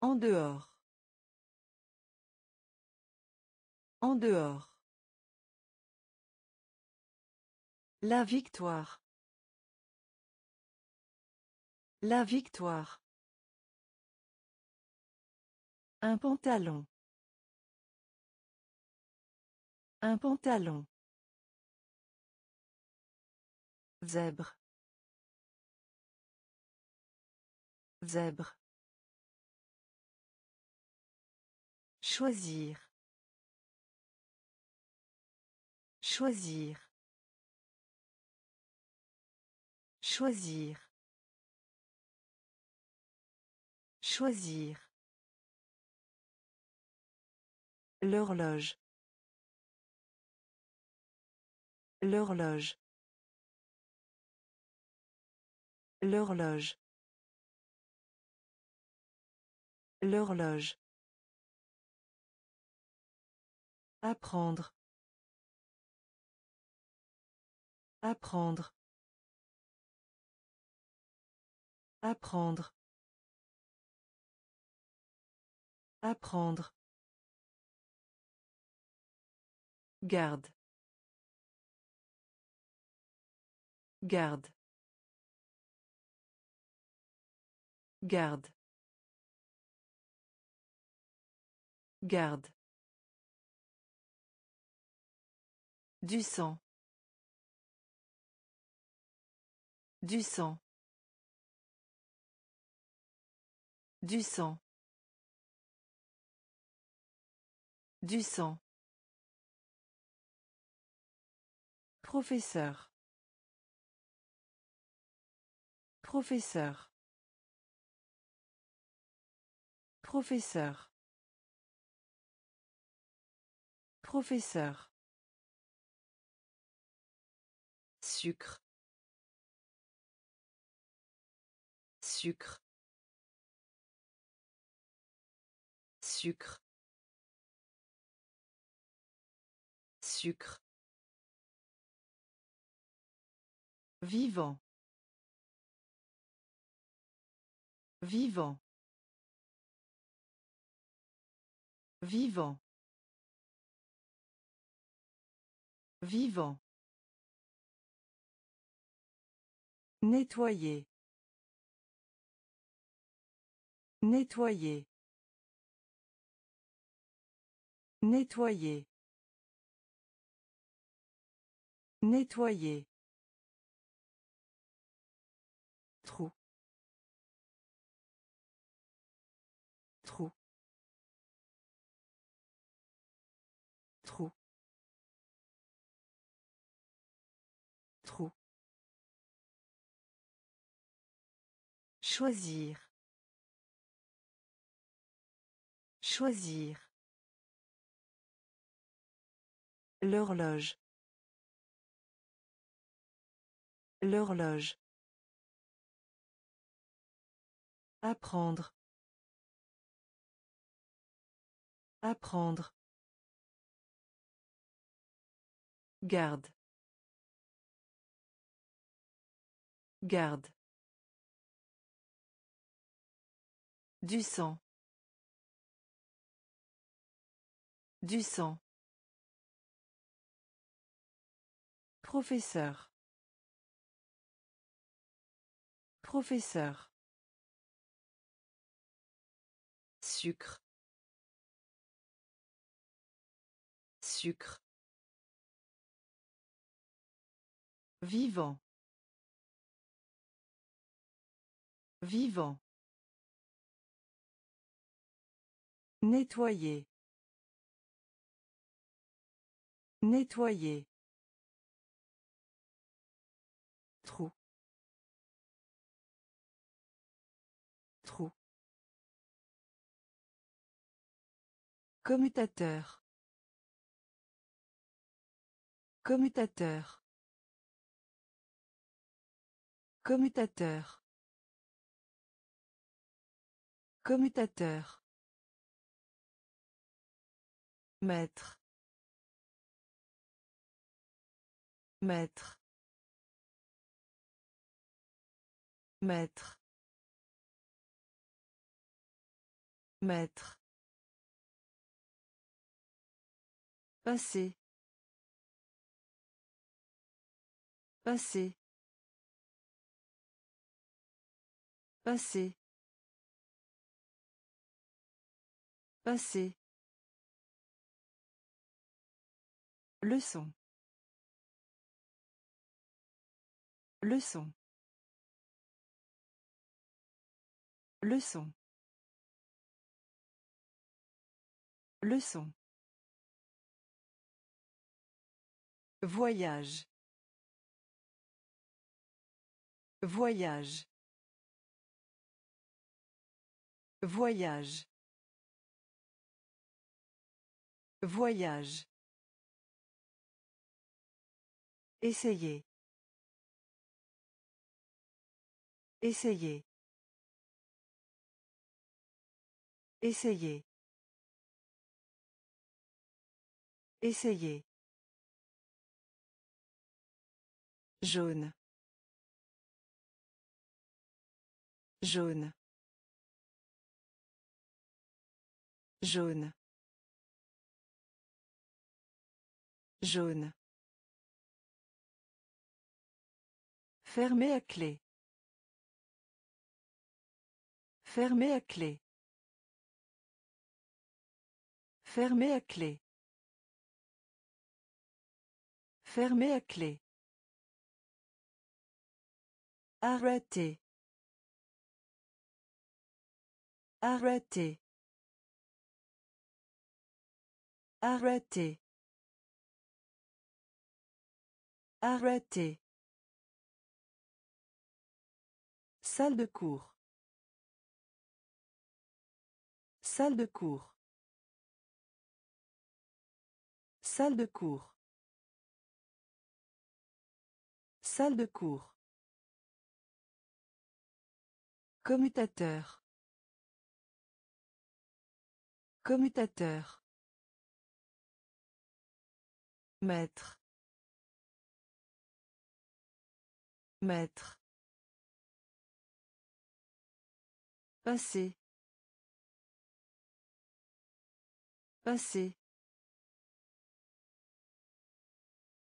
En dehors. En dehors. La victoire. La victoire. Un pantalon. Un pantalon. Zèbre. Zèbre. Choisir. Choisir. Choisir. Choisir. L'horloge. L'horloge. L'horloge. L'horloge. Apprendre. Apprendre. Apprendre. Apprendre. Garde. Garde. Garde. Garde. Du sang. Du sang. Du sang. Du sang. Professeur. Professeur. Professeur. Professeur. Sucre. Sucre. Sucre. Sucre. Vivant. Vivant. Vivant. Vivant. Nettoyer. Nettoyer. Nettoyer. Nettoyer. Trou. Trou. Trou. Trou. Choisir. Choisir. L'horloge. L'horloge. Apprendre. Apprendre. Garde. Garde. Du sang. Du sang. Professeur. Professeur. Sucre. Sucre. Vivant. Vivant. Nettoyer. Nettoyer. Commutateur. Commutateur. Commutateur. Commutateur. Maître. Maître. Maître. Maître. Passé. Passé. Passé. Passé. Leçon. Leçon. Leçon. Leçon. Voyage. Voyage. Voyage. Voyage. Essayez. Essayez. Essayez. Essayez. Jaune. Jaune. Jaune. Jaune. Fermé à clé. Fermé à clé. Fermé à clé. Fermé à clé. Arrêtez. Arrêtez. Arrêtez. Arrêtez. Salle de cours. Salle de cours. Salle de cours. Salle de cours. Commutateur. Commutateur. Maître. Maître. Passé. Passé.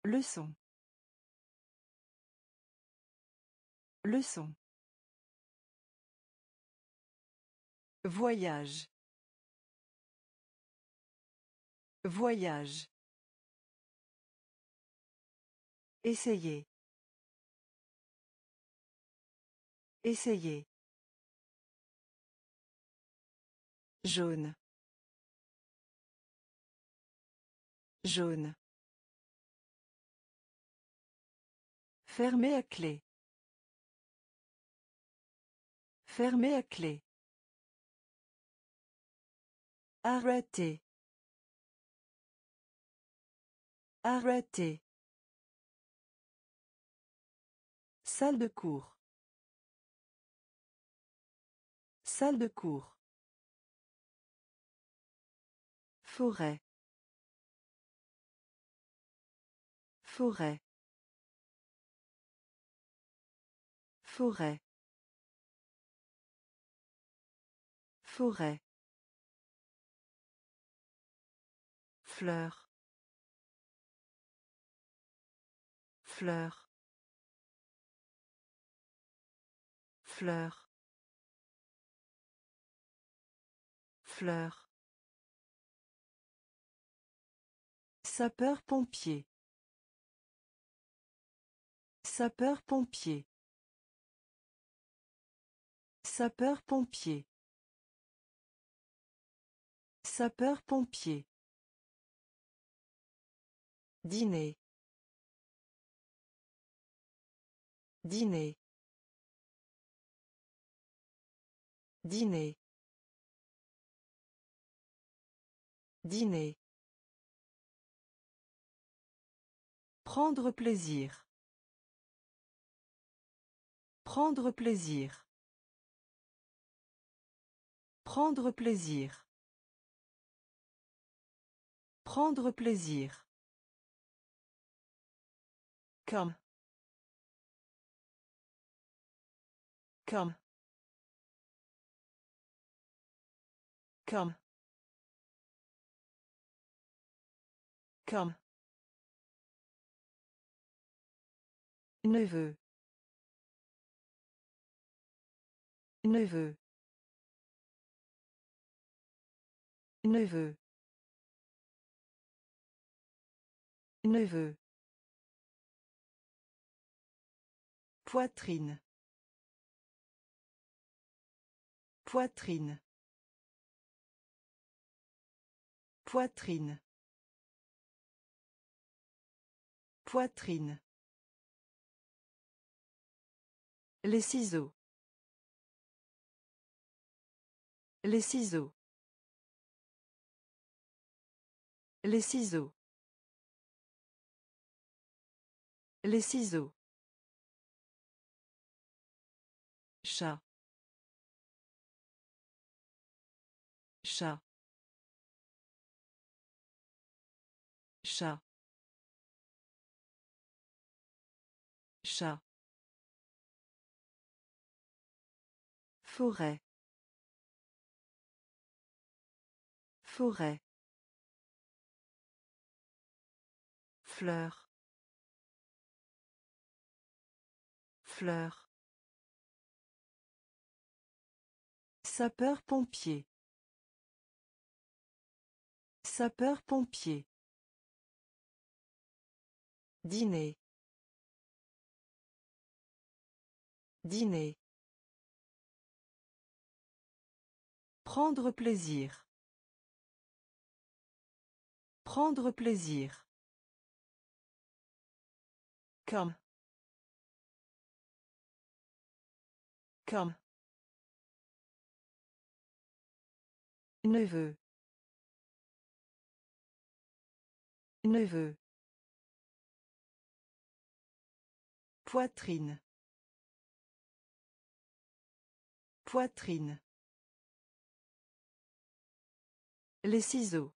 Leçon. Leçon. Voyage. Voyage. Essayez. Essayez. Jaune. Jaune. Fermé à clé. Fermé à clé. Arrêtez. Arrêtez. Salle de cours. Salle de cours. Forêt. Forêt. Forêt. Forêt. Fleur. Fleur. Fleur. Fleur. Sapeur-pompier. Sapeur-pompier. Sapeur-pompier. Sapeur-pompier. Dîner. Dîner. Dîner. Dîner. Prendre plaisir. Prendre plaisir. Prendre plaisir. Prendre plaisir. Comme. Comme. Comme. Comme. Neveu. Neveu. Neveu. Neveu. Poitrine. Poitrine. Poitrine. Poitrine. Les ciseaux. Les ciseaux. Les ciseaux. Les ciseaux. Chat. Chat. Chat. Chat. Forêt. Forêt. Fleur. Fleur Sapeur-pompier. Sapeur-pompier. Dîner. Dîner. Prendre plaisir. Prendre plaisir. Comme. Comme. Neveu. Neveu. Poitrine. Poitrine. Les ciseaux.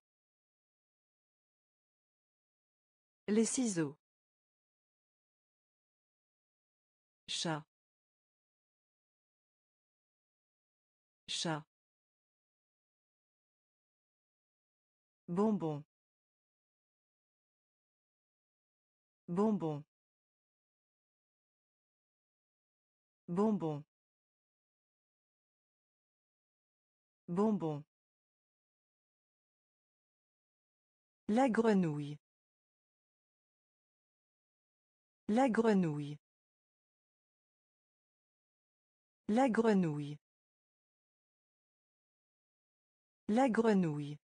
Les ciseaux. Chat. Chat. Bonbon. Bonbon. Bonbon. Bonbon. La grenouille. La grenouille. La grenouille. La grenouille.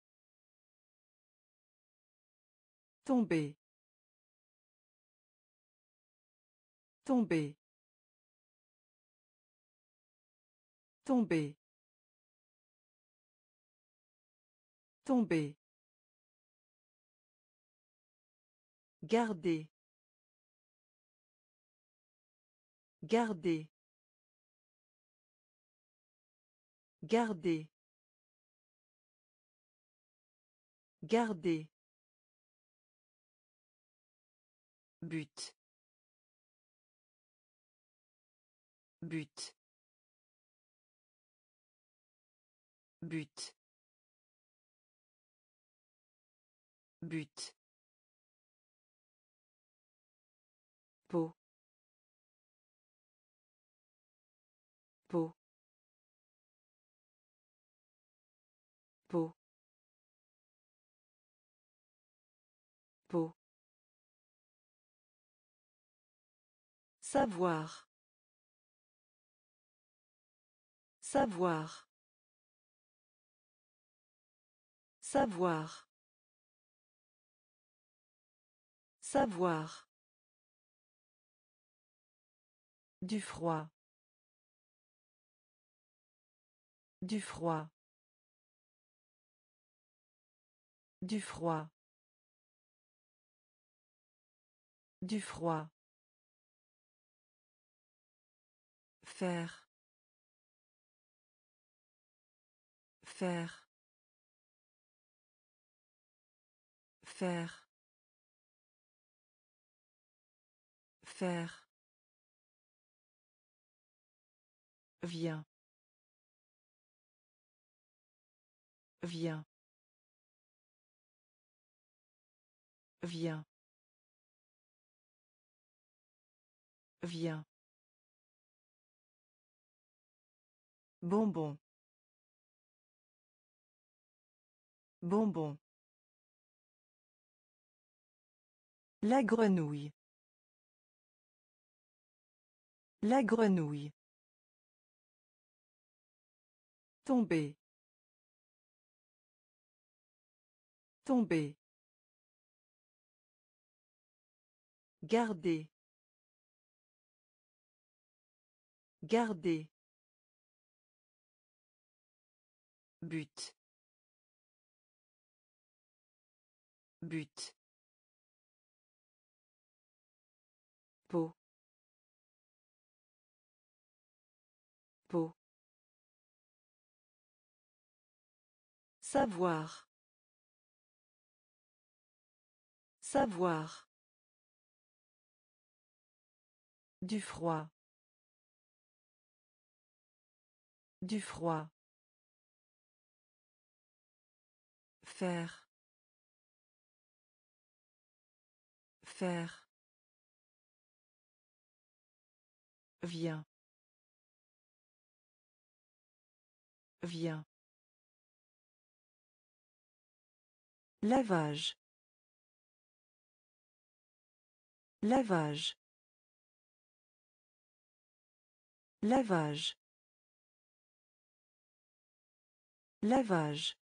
Tomber. Tomber. Tomber. Tomber. Garder. Garder. Garder. Garder. But. But. But. But. Savoir. Savoir. Savoir. Savoir. Du froid. Du froid. Du froid. Du froid. Faire. Faire. Faire. Faire. Viens. Viens. Viens. Viens. Bonbon. Bonbon. La grenouille. La grenouille. Tomber. Tomber. Garder. Garder. But. But. Peau. Peau. Savoir. Savoir. Du froid. Du froid. Faire. Faire. Viens. Viens. Lavage. Lavage. Lavage. Lavage.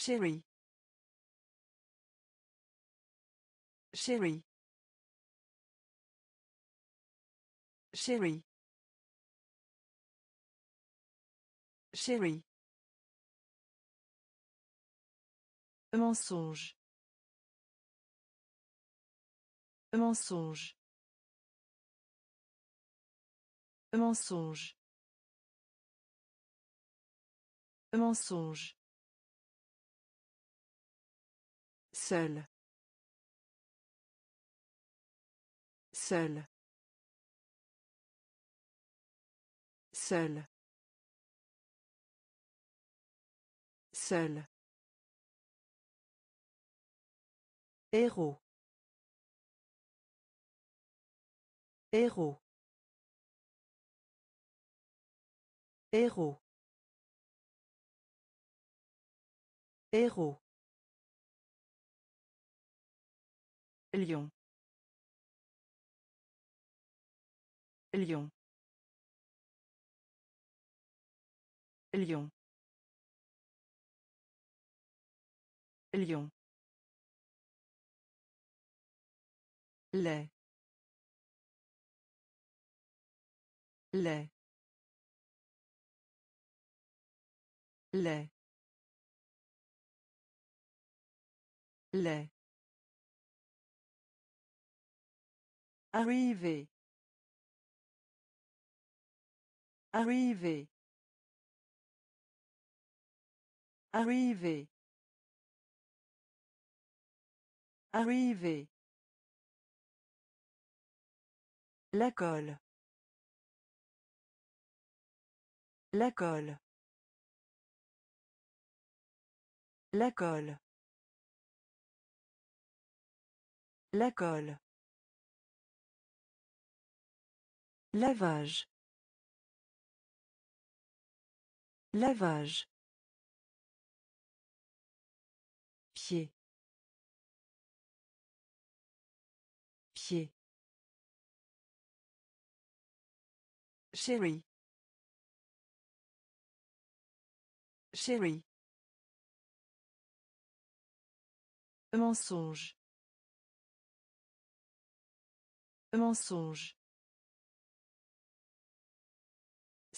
Chérie. Chérie. Chérie. Chérie. Mensonge. Mensonge. Mensonge. Mensonge. Seul. Seul. Seul. Seul. Héros. Héros. Héros. Héros. Lion. Lion. Lion. Lion. lait lait lait lait Arriver. Arriver. Arriver. Arriver. La colle. La colle. La colle. La colle. Lavage. Lavage. Pied. Pied. Chérie. Chérie. Mensonge. Mensonge.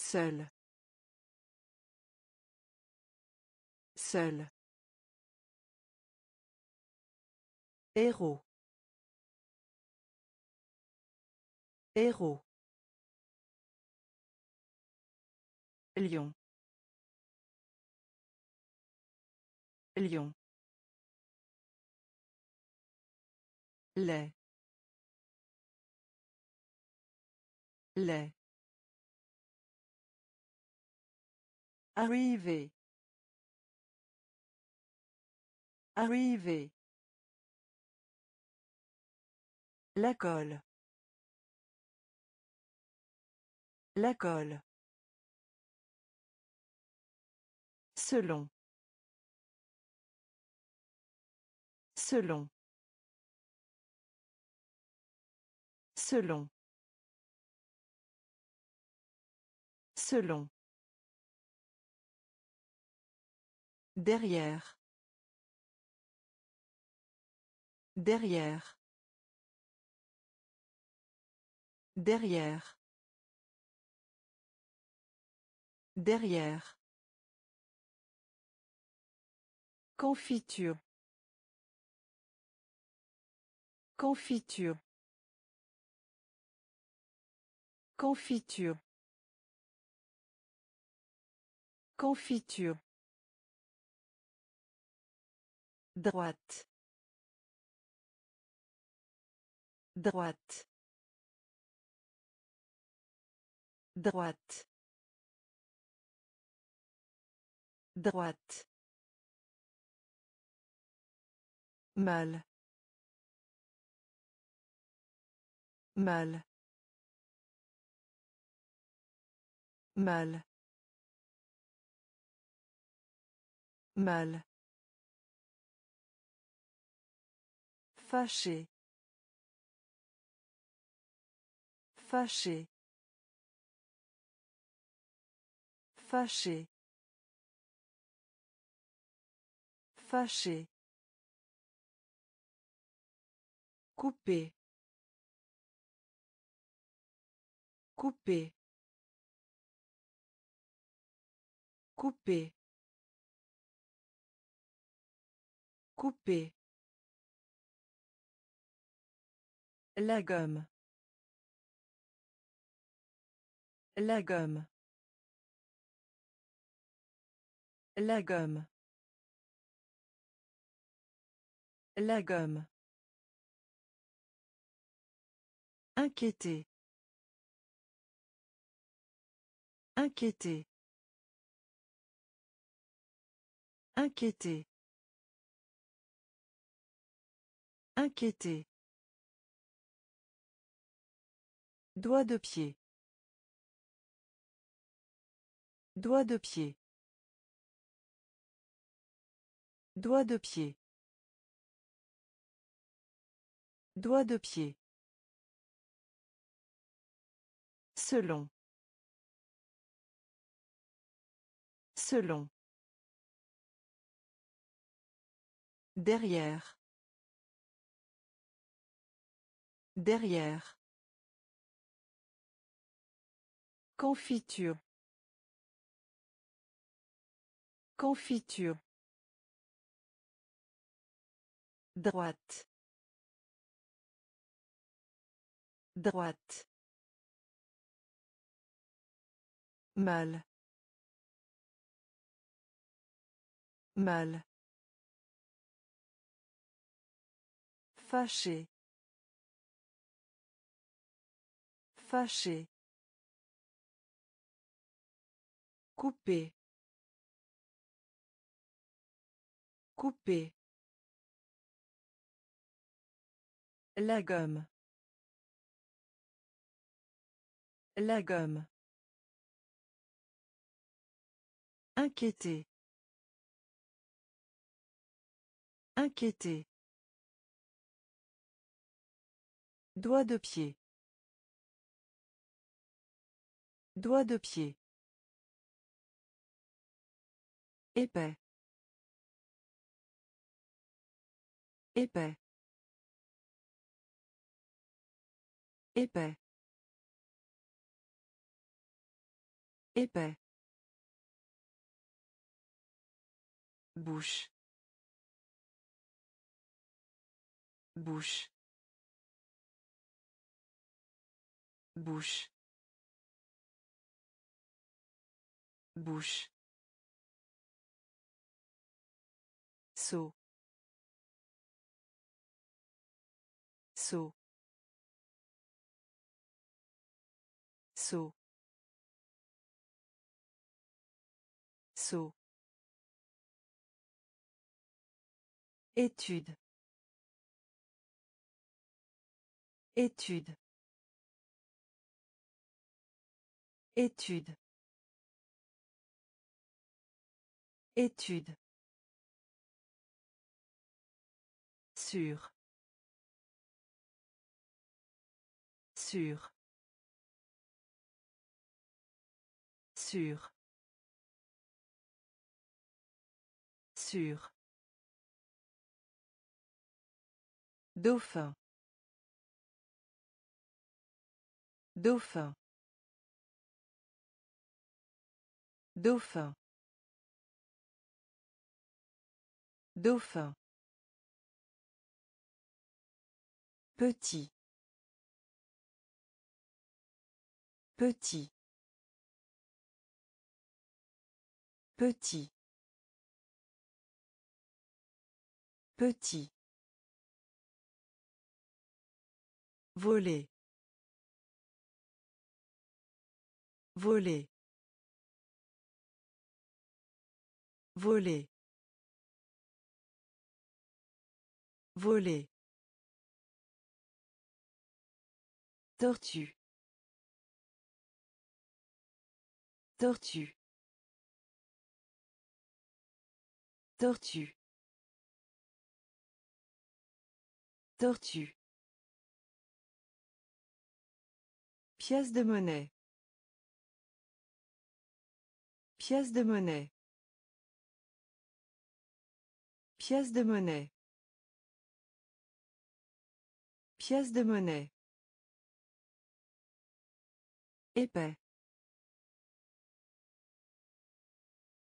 Seul. Seul. Héros. Héros. Lion. Lion. lait lait Arriver. Arriver. La colle. La colle. Selon. Selon. Selon. Selon. Derrière. Derrière. Derrière. Derrière. Confiture. Confiture. Confiture. Confiture. Droite. Droite. Droite. Droite. Mal. Mal. Mal. Mal. Fâché. Fâché. Fâché. Fâché. Couper. Couper. Couper. Couper. La gomme. La gomme. La gomme. La gomme. Inquiété. Inquiété. Inquiété. Inquiété. Doigt de pied. Doigt de pied. Doigt de pied. Doigt de pied. Selon. Selon. Derrière. Derrière. Confiture. Confiture. Droite. Droite. Mal. Mal. Fâché. Fâché. Couper. Couper. La gomme. La gomme. Inquiété. Inquiété. Doigt de pied. Doigt de pied. Épais. Épais. Épais. Épais. Bouche. Bouche. Bouche. Bouche. Saut. Saut. Saut. Saut. Étude. Étude. Étude. Étude. Sûr. Sûr. Sûr. Sûr. Dauphin. Dauphin. Dauphin. Dauphin. Petit. Petit. Petit. Petit. Voler. Voler. Voler. Voler. Tortue. Tortue. Tortue. Tortue. Pièce de monnaie. Pièce de monnaie. Pièce de monnaie. Pièce de monnaie. Épais.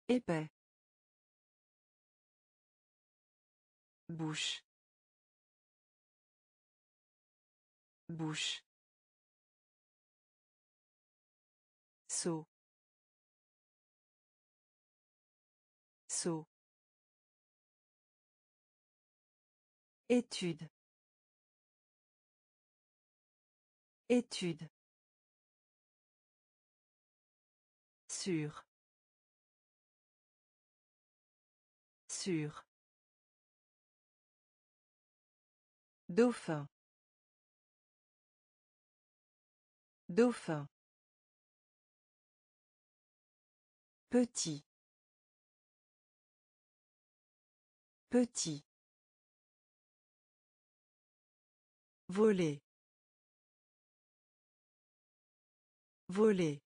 Épais. Bouche. Bouche. Saut. Saut. Étude. Étude. Sûr. Sûr. Dauphin. Dauphin. Petit. Petit. Voler. Voler.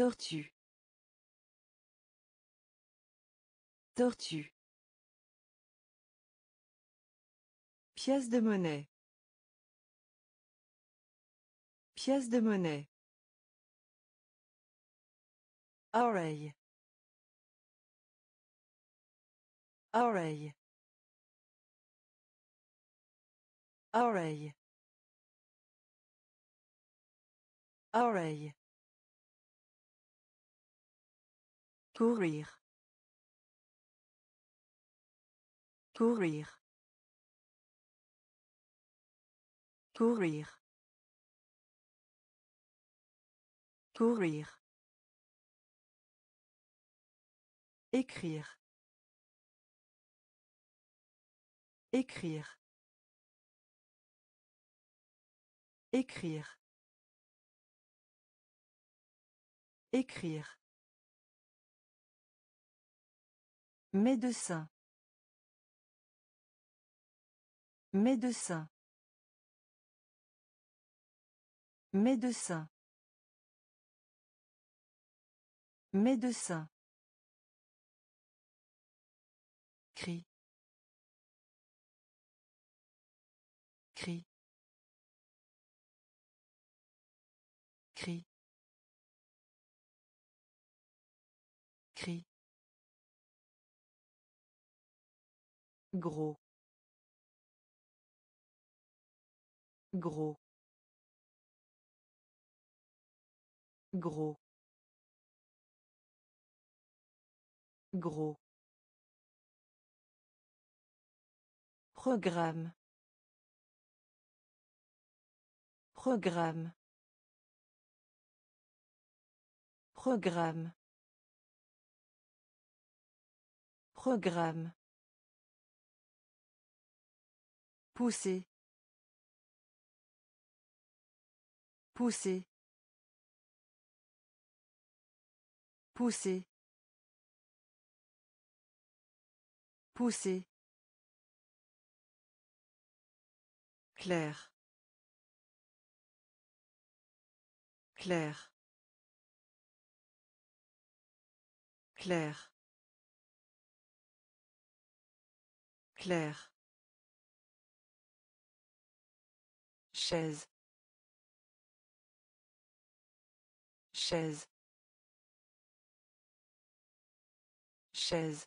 Tortue. Tortue. Pièce de monnaie. Pièce de monnaie. Oreille. Oreille. Oreille. Oreille. Courir. Courir. Courir. Courir. Écrire. Écrire. Écrire. Écrire. Médecin. Médecin. Médecin. Médecin. Cri. Cri. Gros. Gros. Gros. Gros. Programme. Programme. Programme. Programme. Pousser. Pousser. Pousser. Pousser. Clair. Clair. Clair. Clair. Chaise. Chaise. Chaise.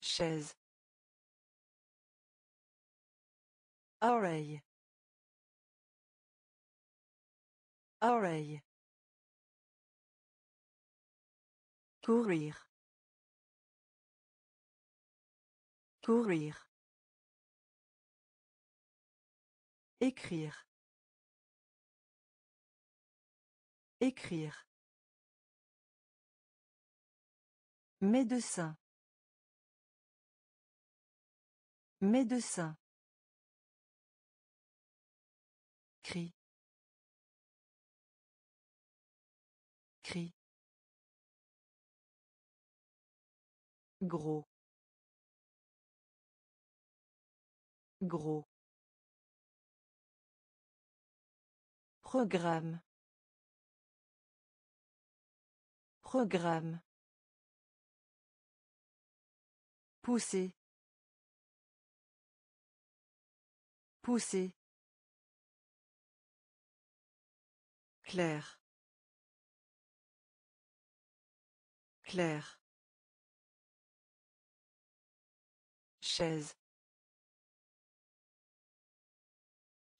Chaise. Oreille. Oreille. Courir. Courir Écrire. Écrire. Médecin. Médecin. Cri. Cri. Gros. Gros. Programme. Programme. Pousser. Pousser. Clair. Clair. Chaise.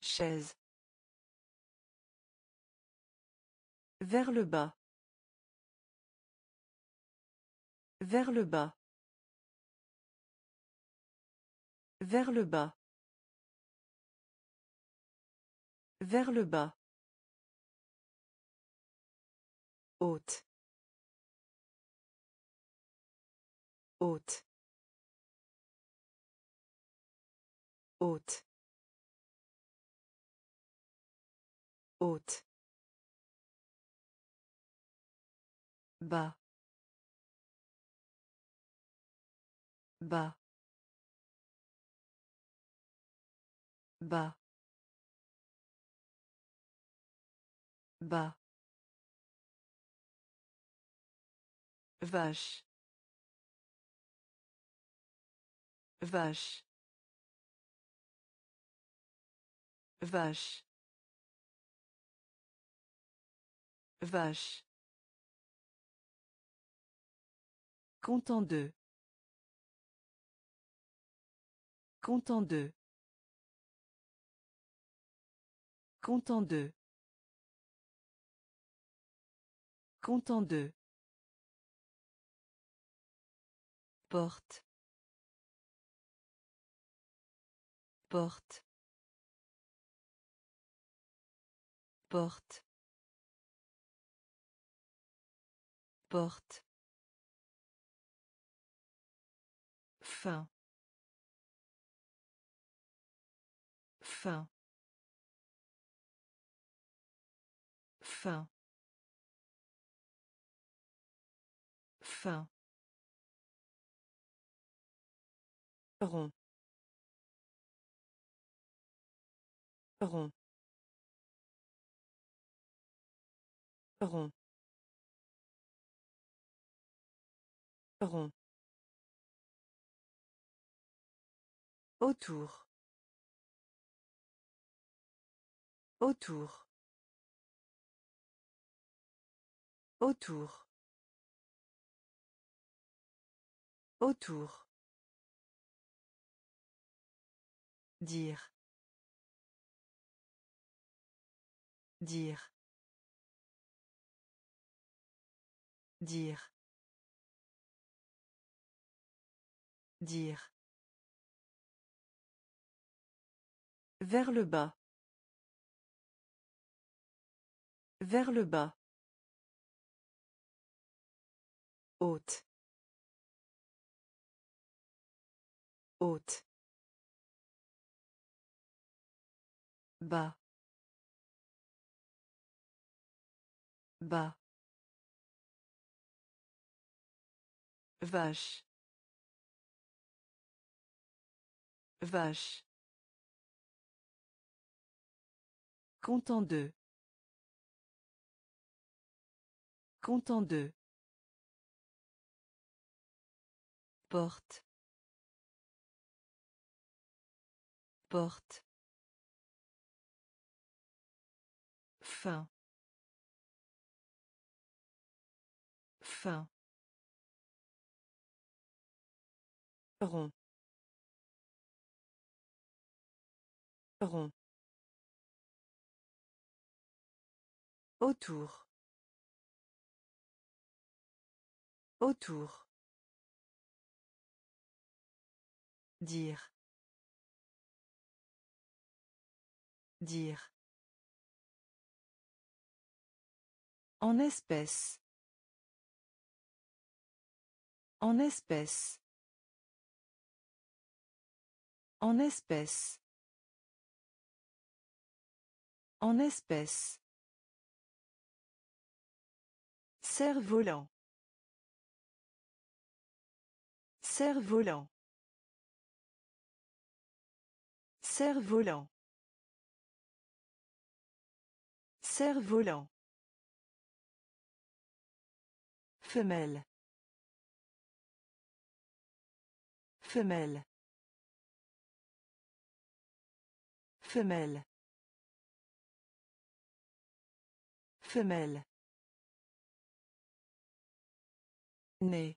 Chaise. Vers le bas. Vers le bas. Vers le bas. Vers le bas. Haute. Haute. Haute. Haute. Bas bas bas bas vache. Vache. Vache. Vache Content de. Content de. Content de. Content de. Porte. Porte. Porte. Porte. Fin. Fin. Fin. Fin. rond rond rond rond Autour. Autour. Autour. Autour. Dire. Dire. Dire. Dire. Vers le bas. Vers le bas. Haute. Haute. Bas. Bas. Vache. Vache. Content de. Content de. Porte. Porte. Fin. Fin. rond rond autour. Autour. Dire. Dire. En espèce en espèce En espèce. En espèce. Cerf-volant. Cerf-volant. Cerf-volant. Cerf-volant. Femelle. Femelle. Femelle. Femelle. Né.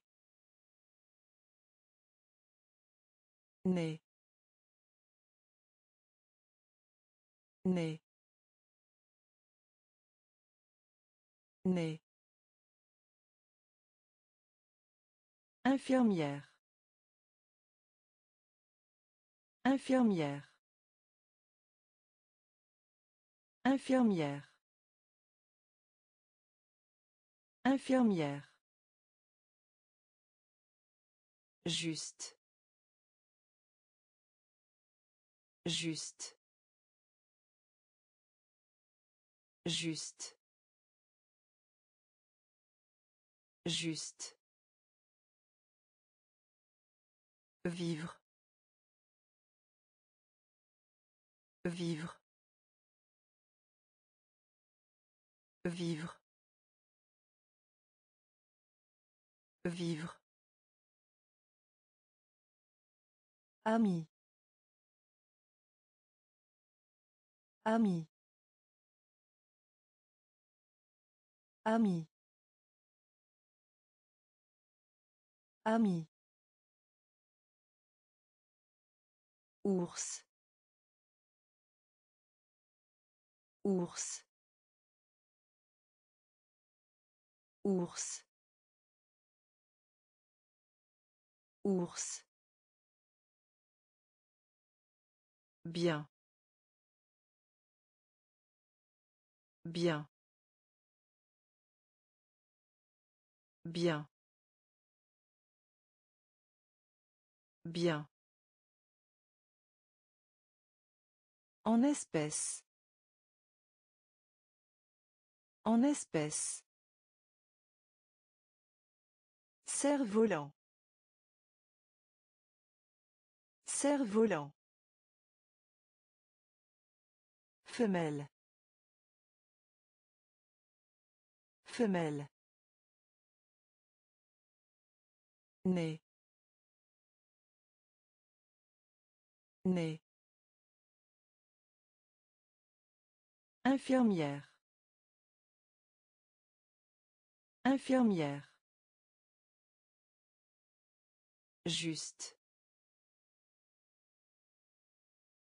Né. Né. Né. Infirmière. Infirmière. Infirmière. Infirmière. Juste. Juste. Juste. Juste. Vivre. Vivre. Vivre. Vivre. Ami. Ami. Ami. Ami. Ours. Ours. Ours. Ours. Bien. Bien. Bien. Bien. En espèce. En espèce. Cerf-volant. Cerf-volant. Femelle. Femelle. Né. Né. Infirmière. Infirmière. Juste.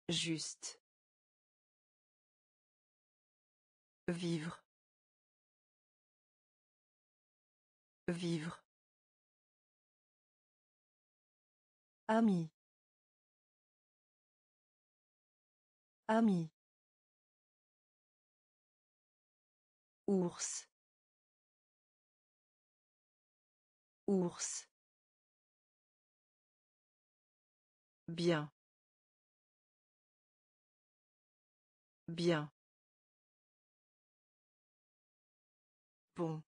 Juste. Vivre. Vivre. Ami. Ami. Ours. Ours. Bien. Bien. Bon.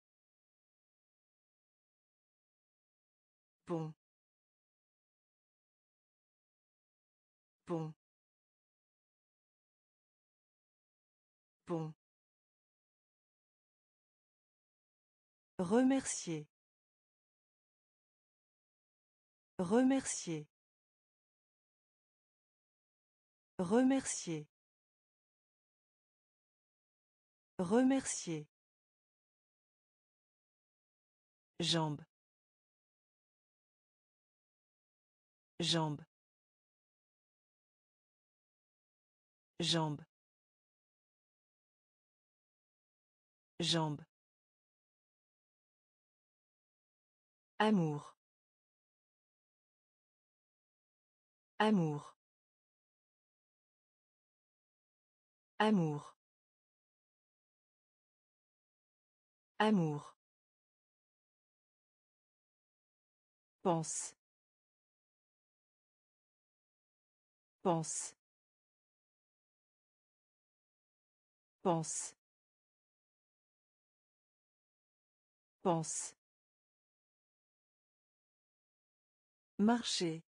Pont. Pont. Pont. Remercier. Remercier. Remercier. Remercier. Jambe. Jambe. Jambe. Jambe. Amour. Amour. Amour. Amour. Pense. Pense. Pense. Pense. Marcher.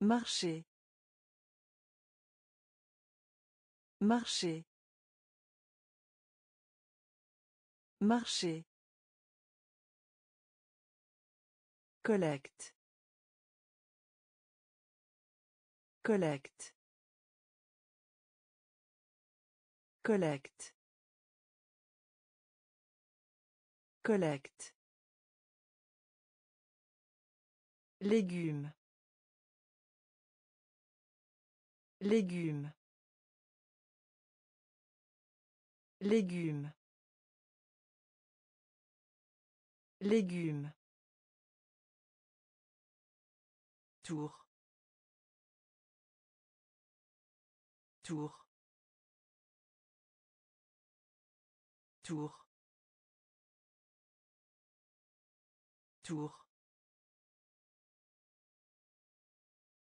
Marcher. Marcher. Marcher. Collecte. Collecte. Collecte. Collecte. Légumes. Légumes. Légumes. Légumes. Tour. Tour. Tour. Tour.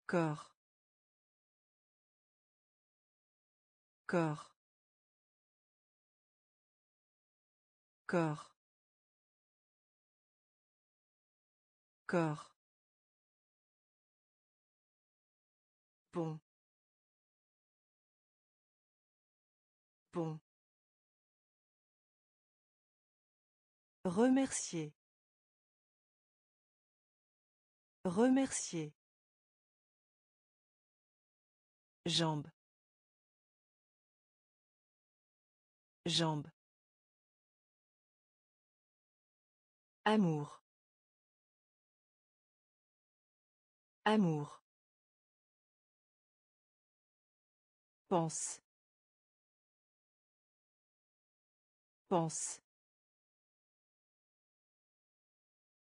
Corps. Corps. Corps. Corps. Pont. Remercier. Remercier. Jambe. Jambe. Amour. Amour. Pense. Pense.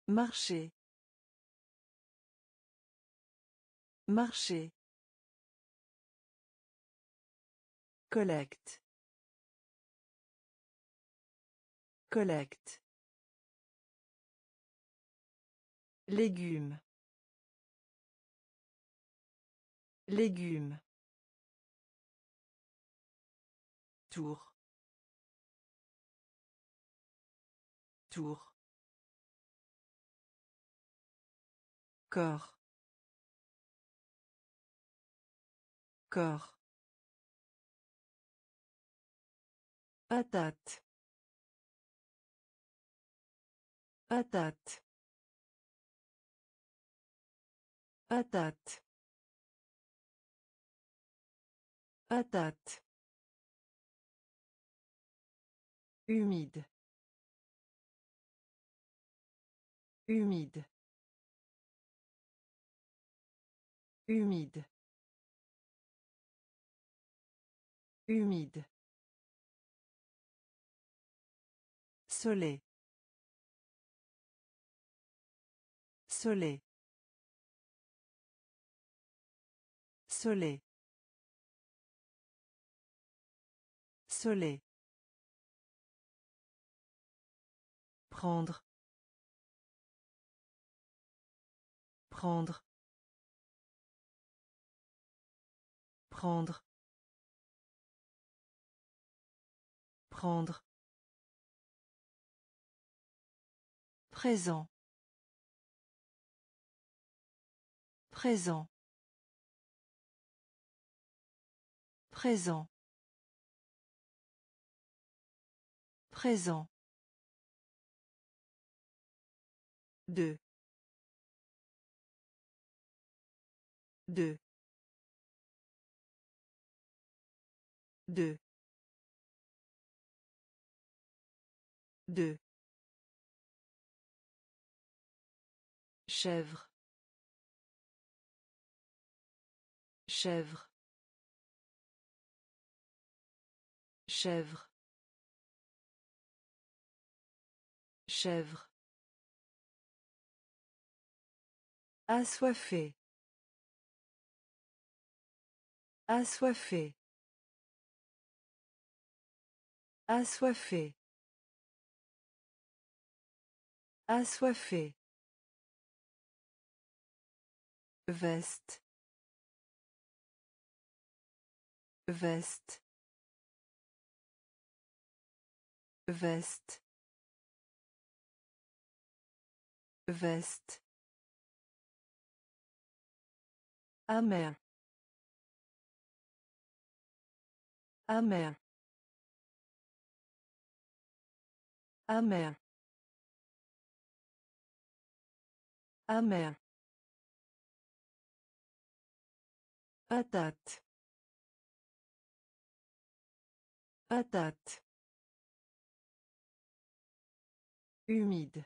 Marcher. Marcher. Collecte. Collecte. Légumes. Légumes. Tour. Tour. Corps. Corps. Patate. Patate. Patate. Patate. Humide. Humide. Humide. Humide. Soleil. Soleil. Soleil. Soleil. Prendre. Prendre. Prendre. Prendre. Présent. Présent. Présent. Présent. Deux. Deux. Deux. Deux. Chèvre. Chèvre. Chèvre. Chèvre. Assoiffé. Assoiffé. Assoiffé. Assoiffé. Veste. Veste. Veste. Veste. Amer. Amer. Amer. Amer. Patate. Patate. Humide.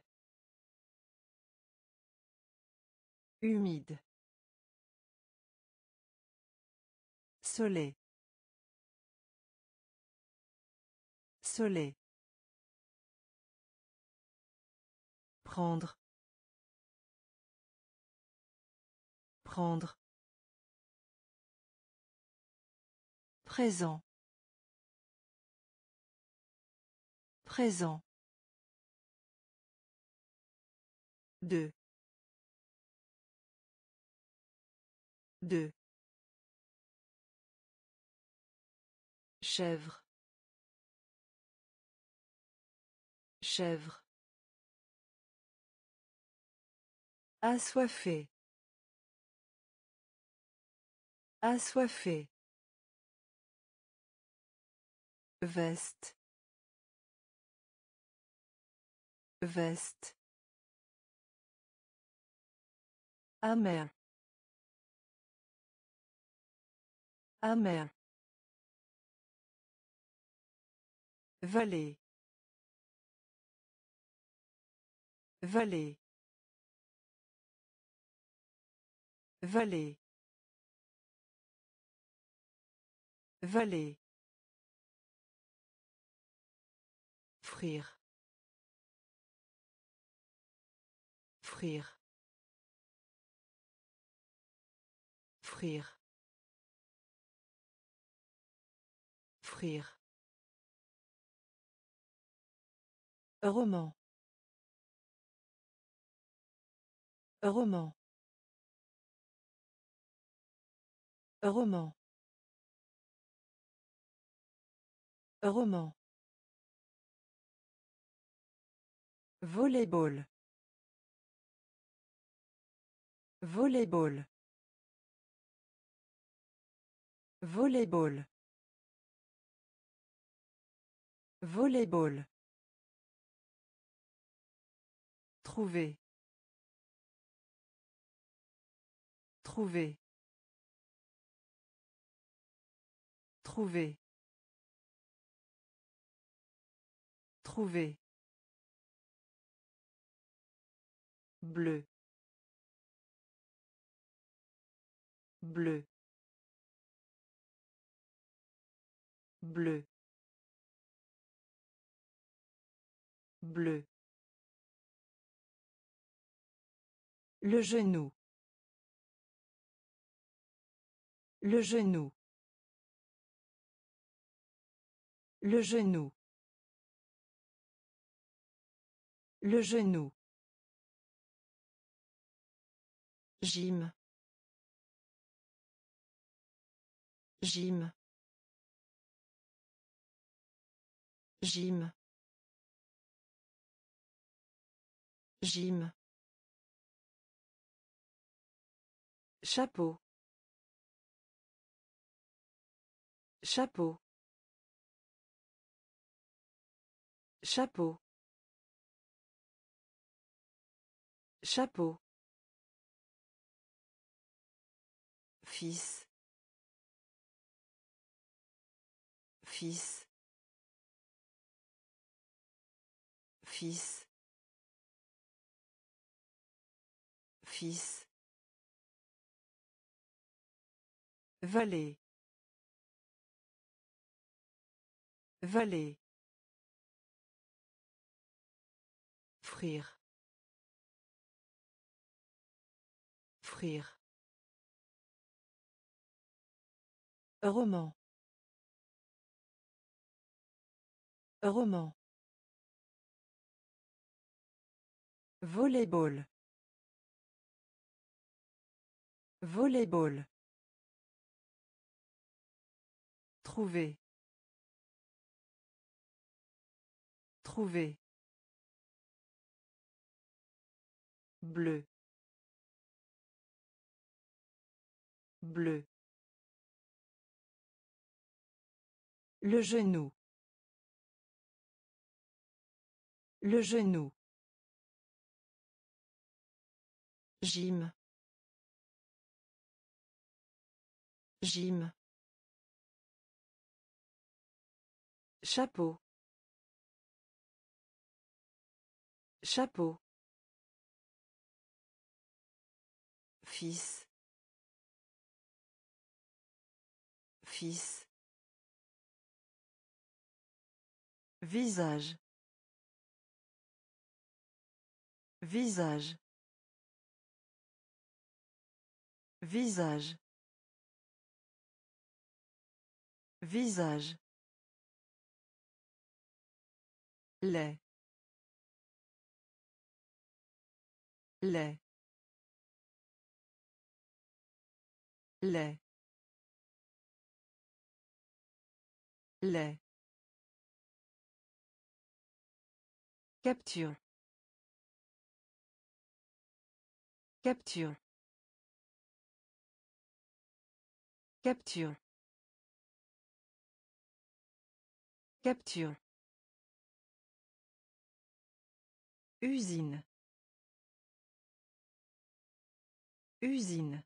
Humide. Soleil. Soleil. Prendre. Prendre. Présent. Présent. Deux. Deux. Chèvre. Chèvre. Assoiffé. Assoiffé. Veste. Veste. Amer. Amer. Vallée. Vallée. Vallée. Vallée. Frire. Frire. Frire. Frire. Roman. Roman. Roman. Roman. Volleyball. Volleyball. Volleyball. Volleyball. Trouver. Trouver. Trouver. Trouver. Bleu. Bleu. Bleu. Bleu. Le genou. Le genou. Le genou. Le genou. Gym. Gym. Gym. Gym. Chapeau. Chapeau. Chapeau. Chapeau. Fils. Fils. Fils. Fils. Vallée. Vallée. Frire. Frire. Roman. Roman. Volleyball. Volleyball. Trouver. Trouver. Bleu. Bleu. Le genou. Le genou. Gym. Gym. Chapeau. Chapeau. Fils. Fils. Visage. Visage. Visage. Visage. Lait lait lait lait capture. Capture. Capture. Capture Usine. Usine.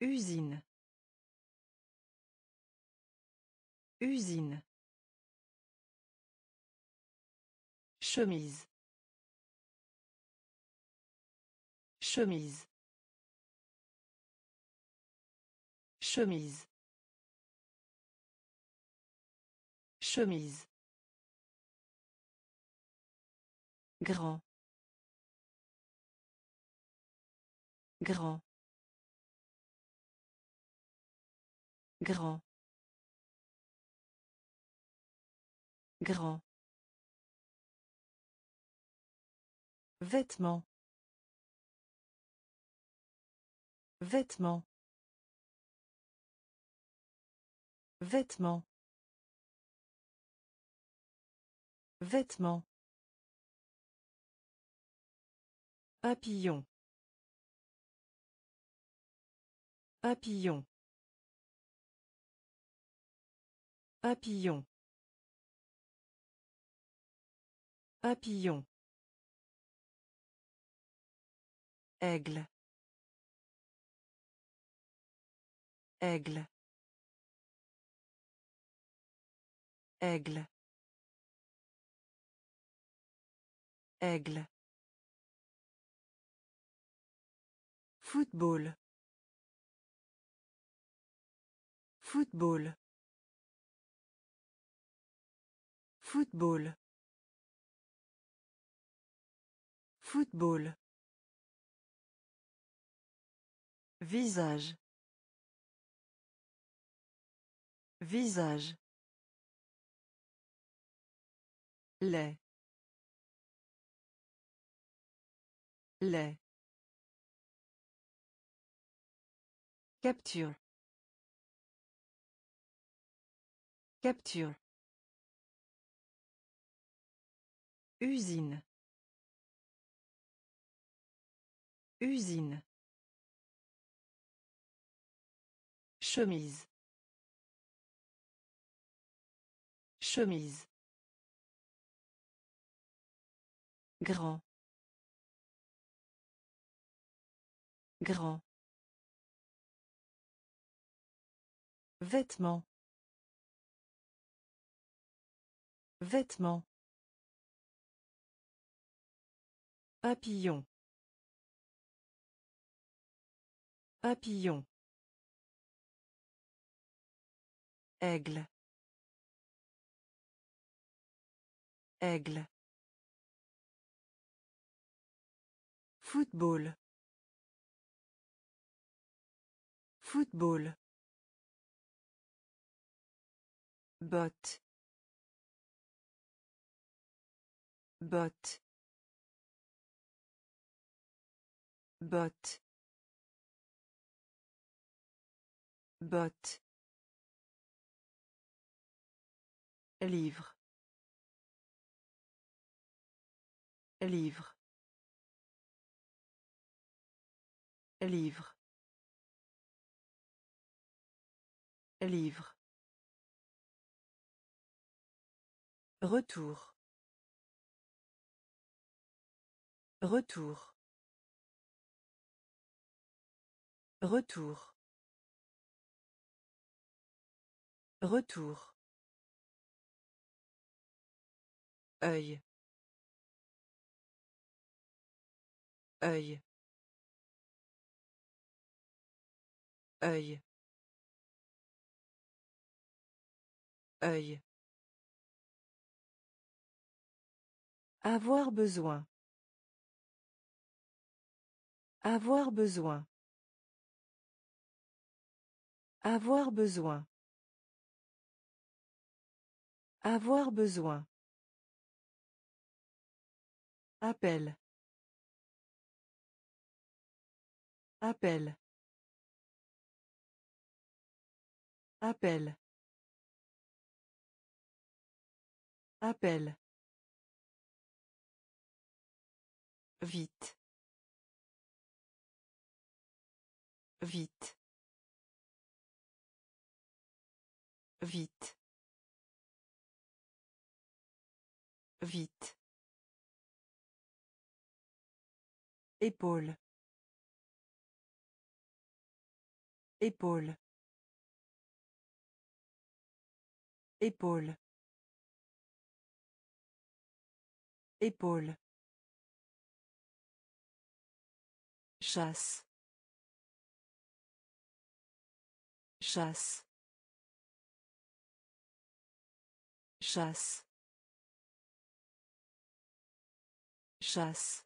Usine. Usine. Chemise. Chemise. Chemise. Chemise. Grand. Grand. Grand. Grand. Vêtements. Vêtements. Vêtements. Vêtements. Papillon. Papillon. Papillon. Papillon. Aigle. Aigle. Aigle. Aigle. Football. Football. Football. Football. Visage. Visage. lait lait Capture. Capture. Usine. Usine. Chemise. Chemise. Grand. Grand. Vêtements. Vêtements. Papillon. Papillon. Aigle. Aigle. Football. Football. Botte. Botte. Botte. Botte. Livre. Livre. Livre. Livre. Retour. Retour. Retour. Retour. œil œil œil œil avoir besoin avoir besoin avoir besoin avoir besoin Appel. Appel. Appel. Appel. Vite. Vite. Vite. Vite. Épaule. Épaule. Épaule. Épaule. Chasse. Chasse. Chasse. Chasse.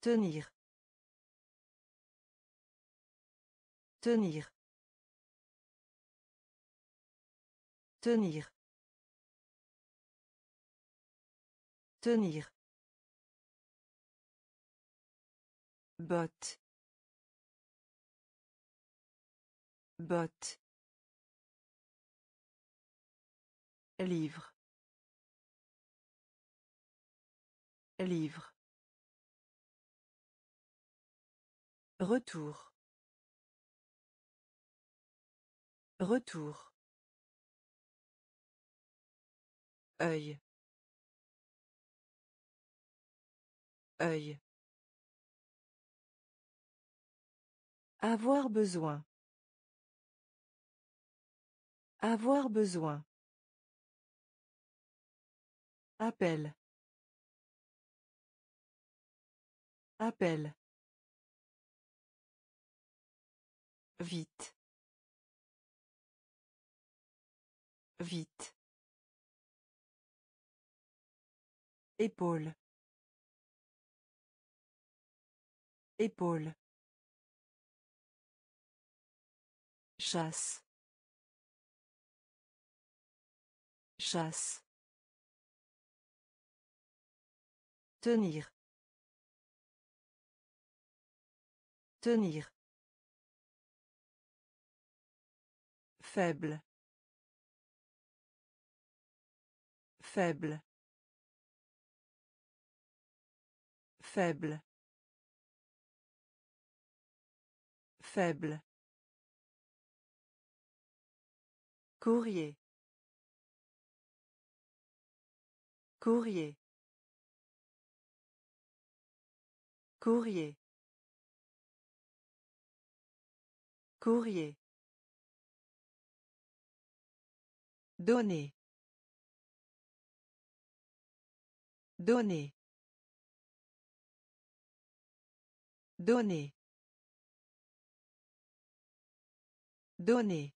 Tenir. Tenir. Tenir. Tenir. Botte. Botte. Livre. Livre. Retour. Retour. œil œil Avoir besoin. Avoir besoin. Appel. Appel. Vite. Vite. Épaule. Épaule. Chasse. Chasse. Tenir. Tenir. Faible. Faible. Faible. Faible. Courrier. Courrier. Courrier. Courrier. Donner. Donner. Donner. Donner.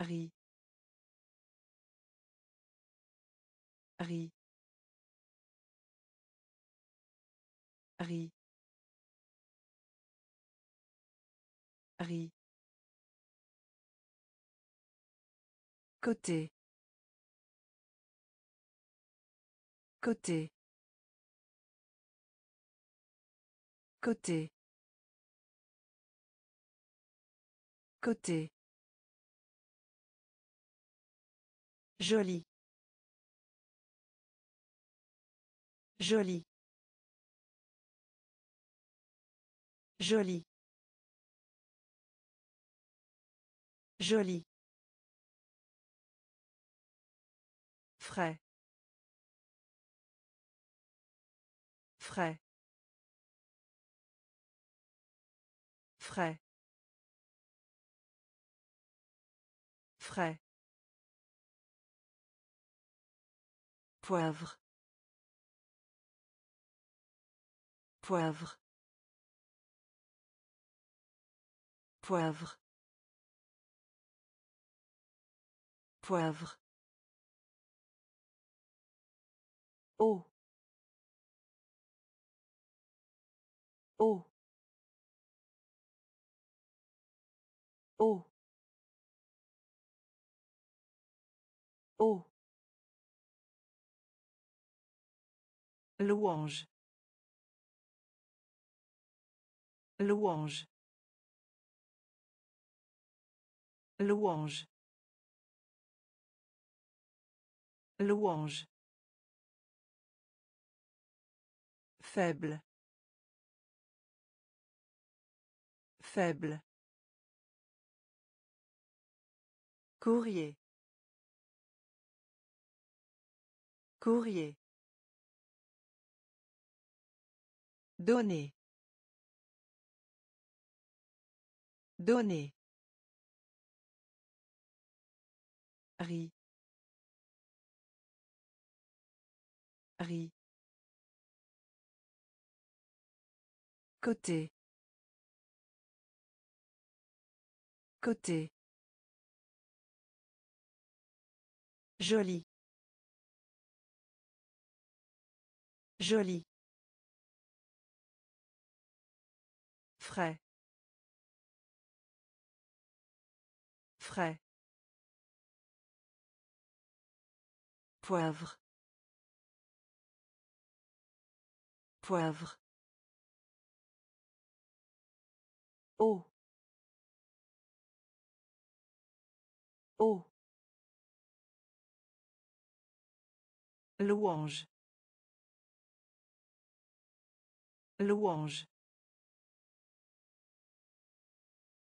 Riz. Riz. Riz. Riz. Côté. Côté. Côté. Côté. Joli. Joli. Joli. Joli. Frais. Frais. Frais. Frais. Poivre. Poivre. Poivre. Poivre. Eau. Eau. Eau. Eau. Louange. Louange. Louange. Louange. Faible. Faible. Courrier. Courrier. Donner. Donner. Riz. Riz. Côté. Côté. Joli. Joli. Frais. Poivre. Poivre. Eau. Eau. Louange. Louange.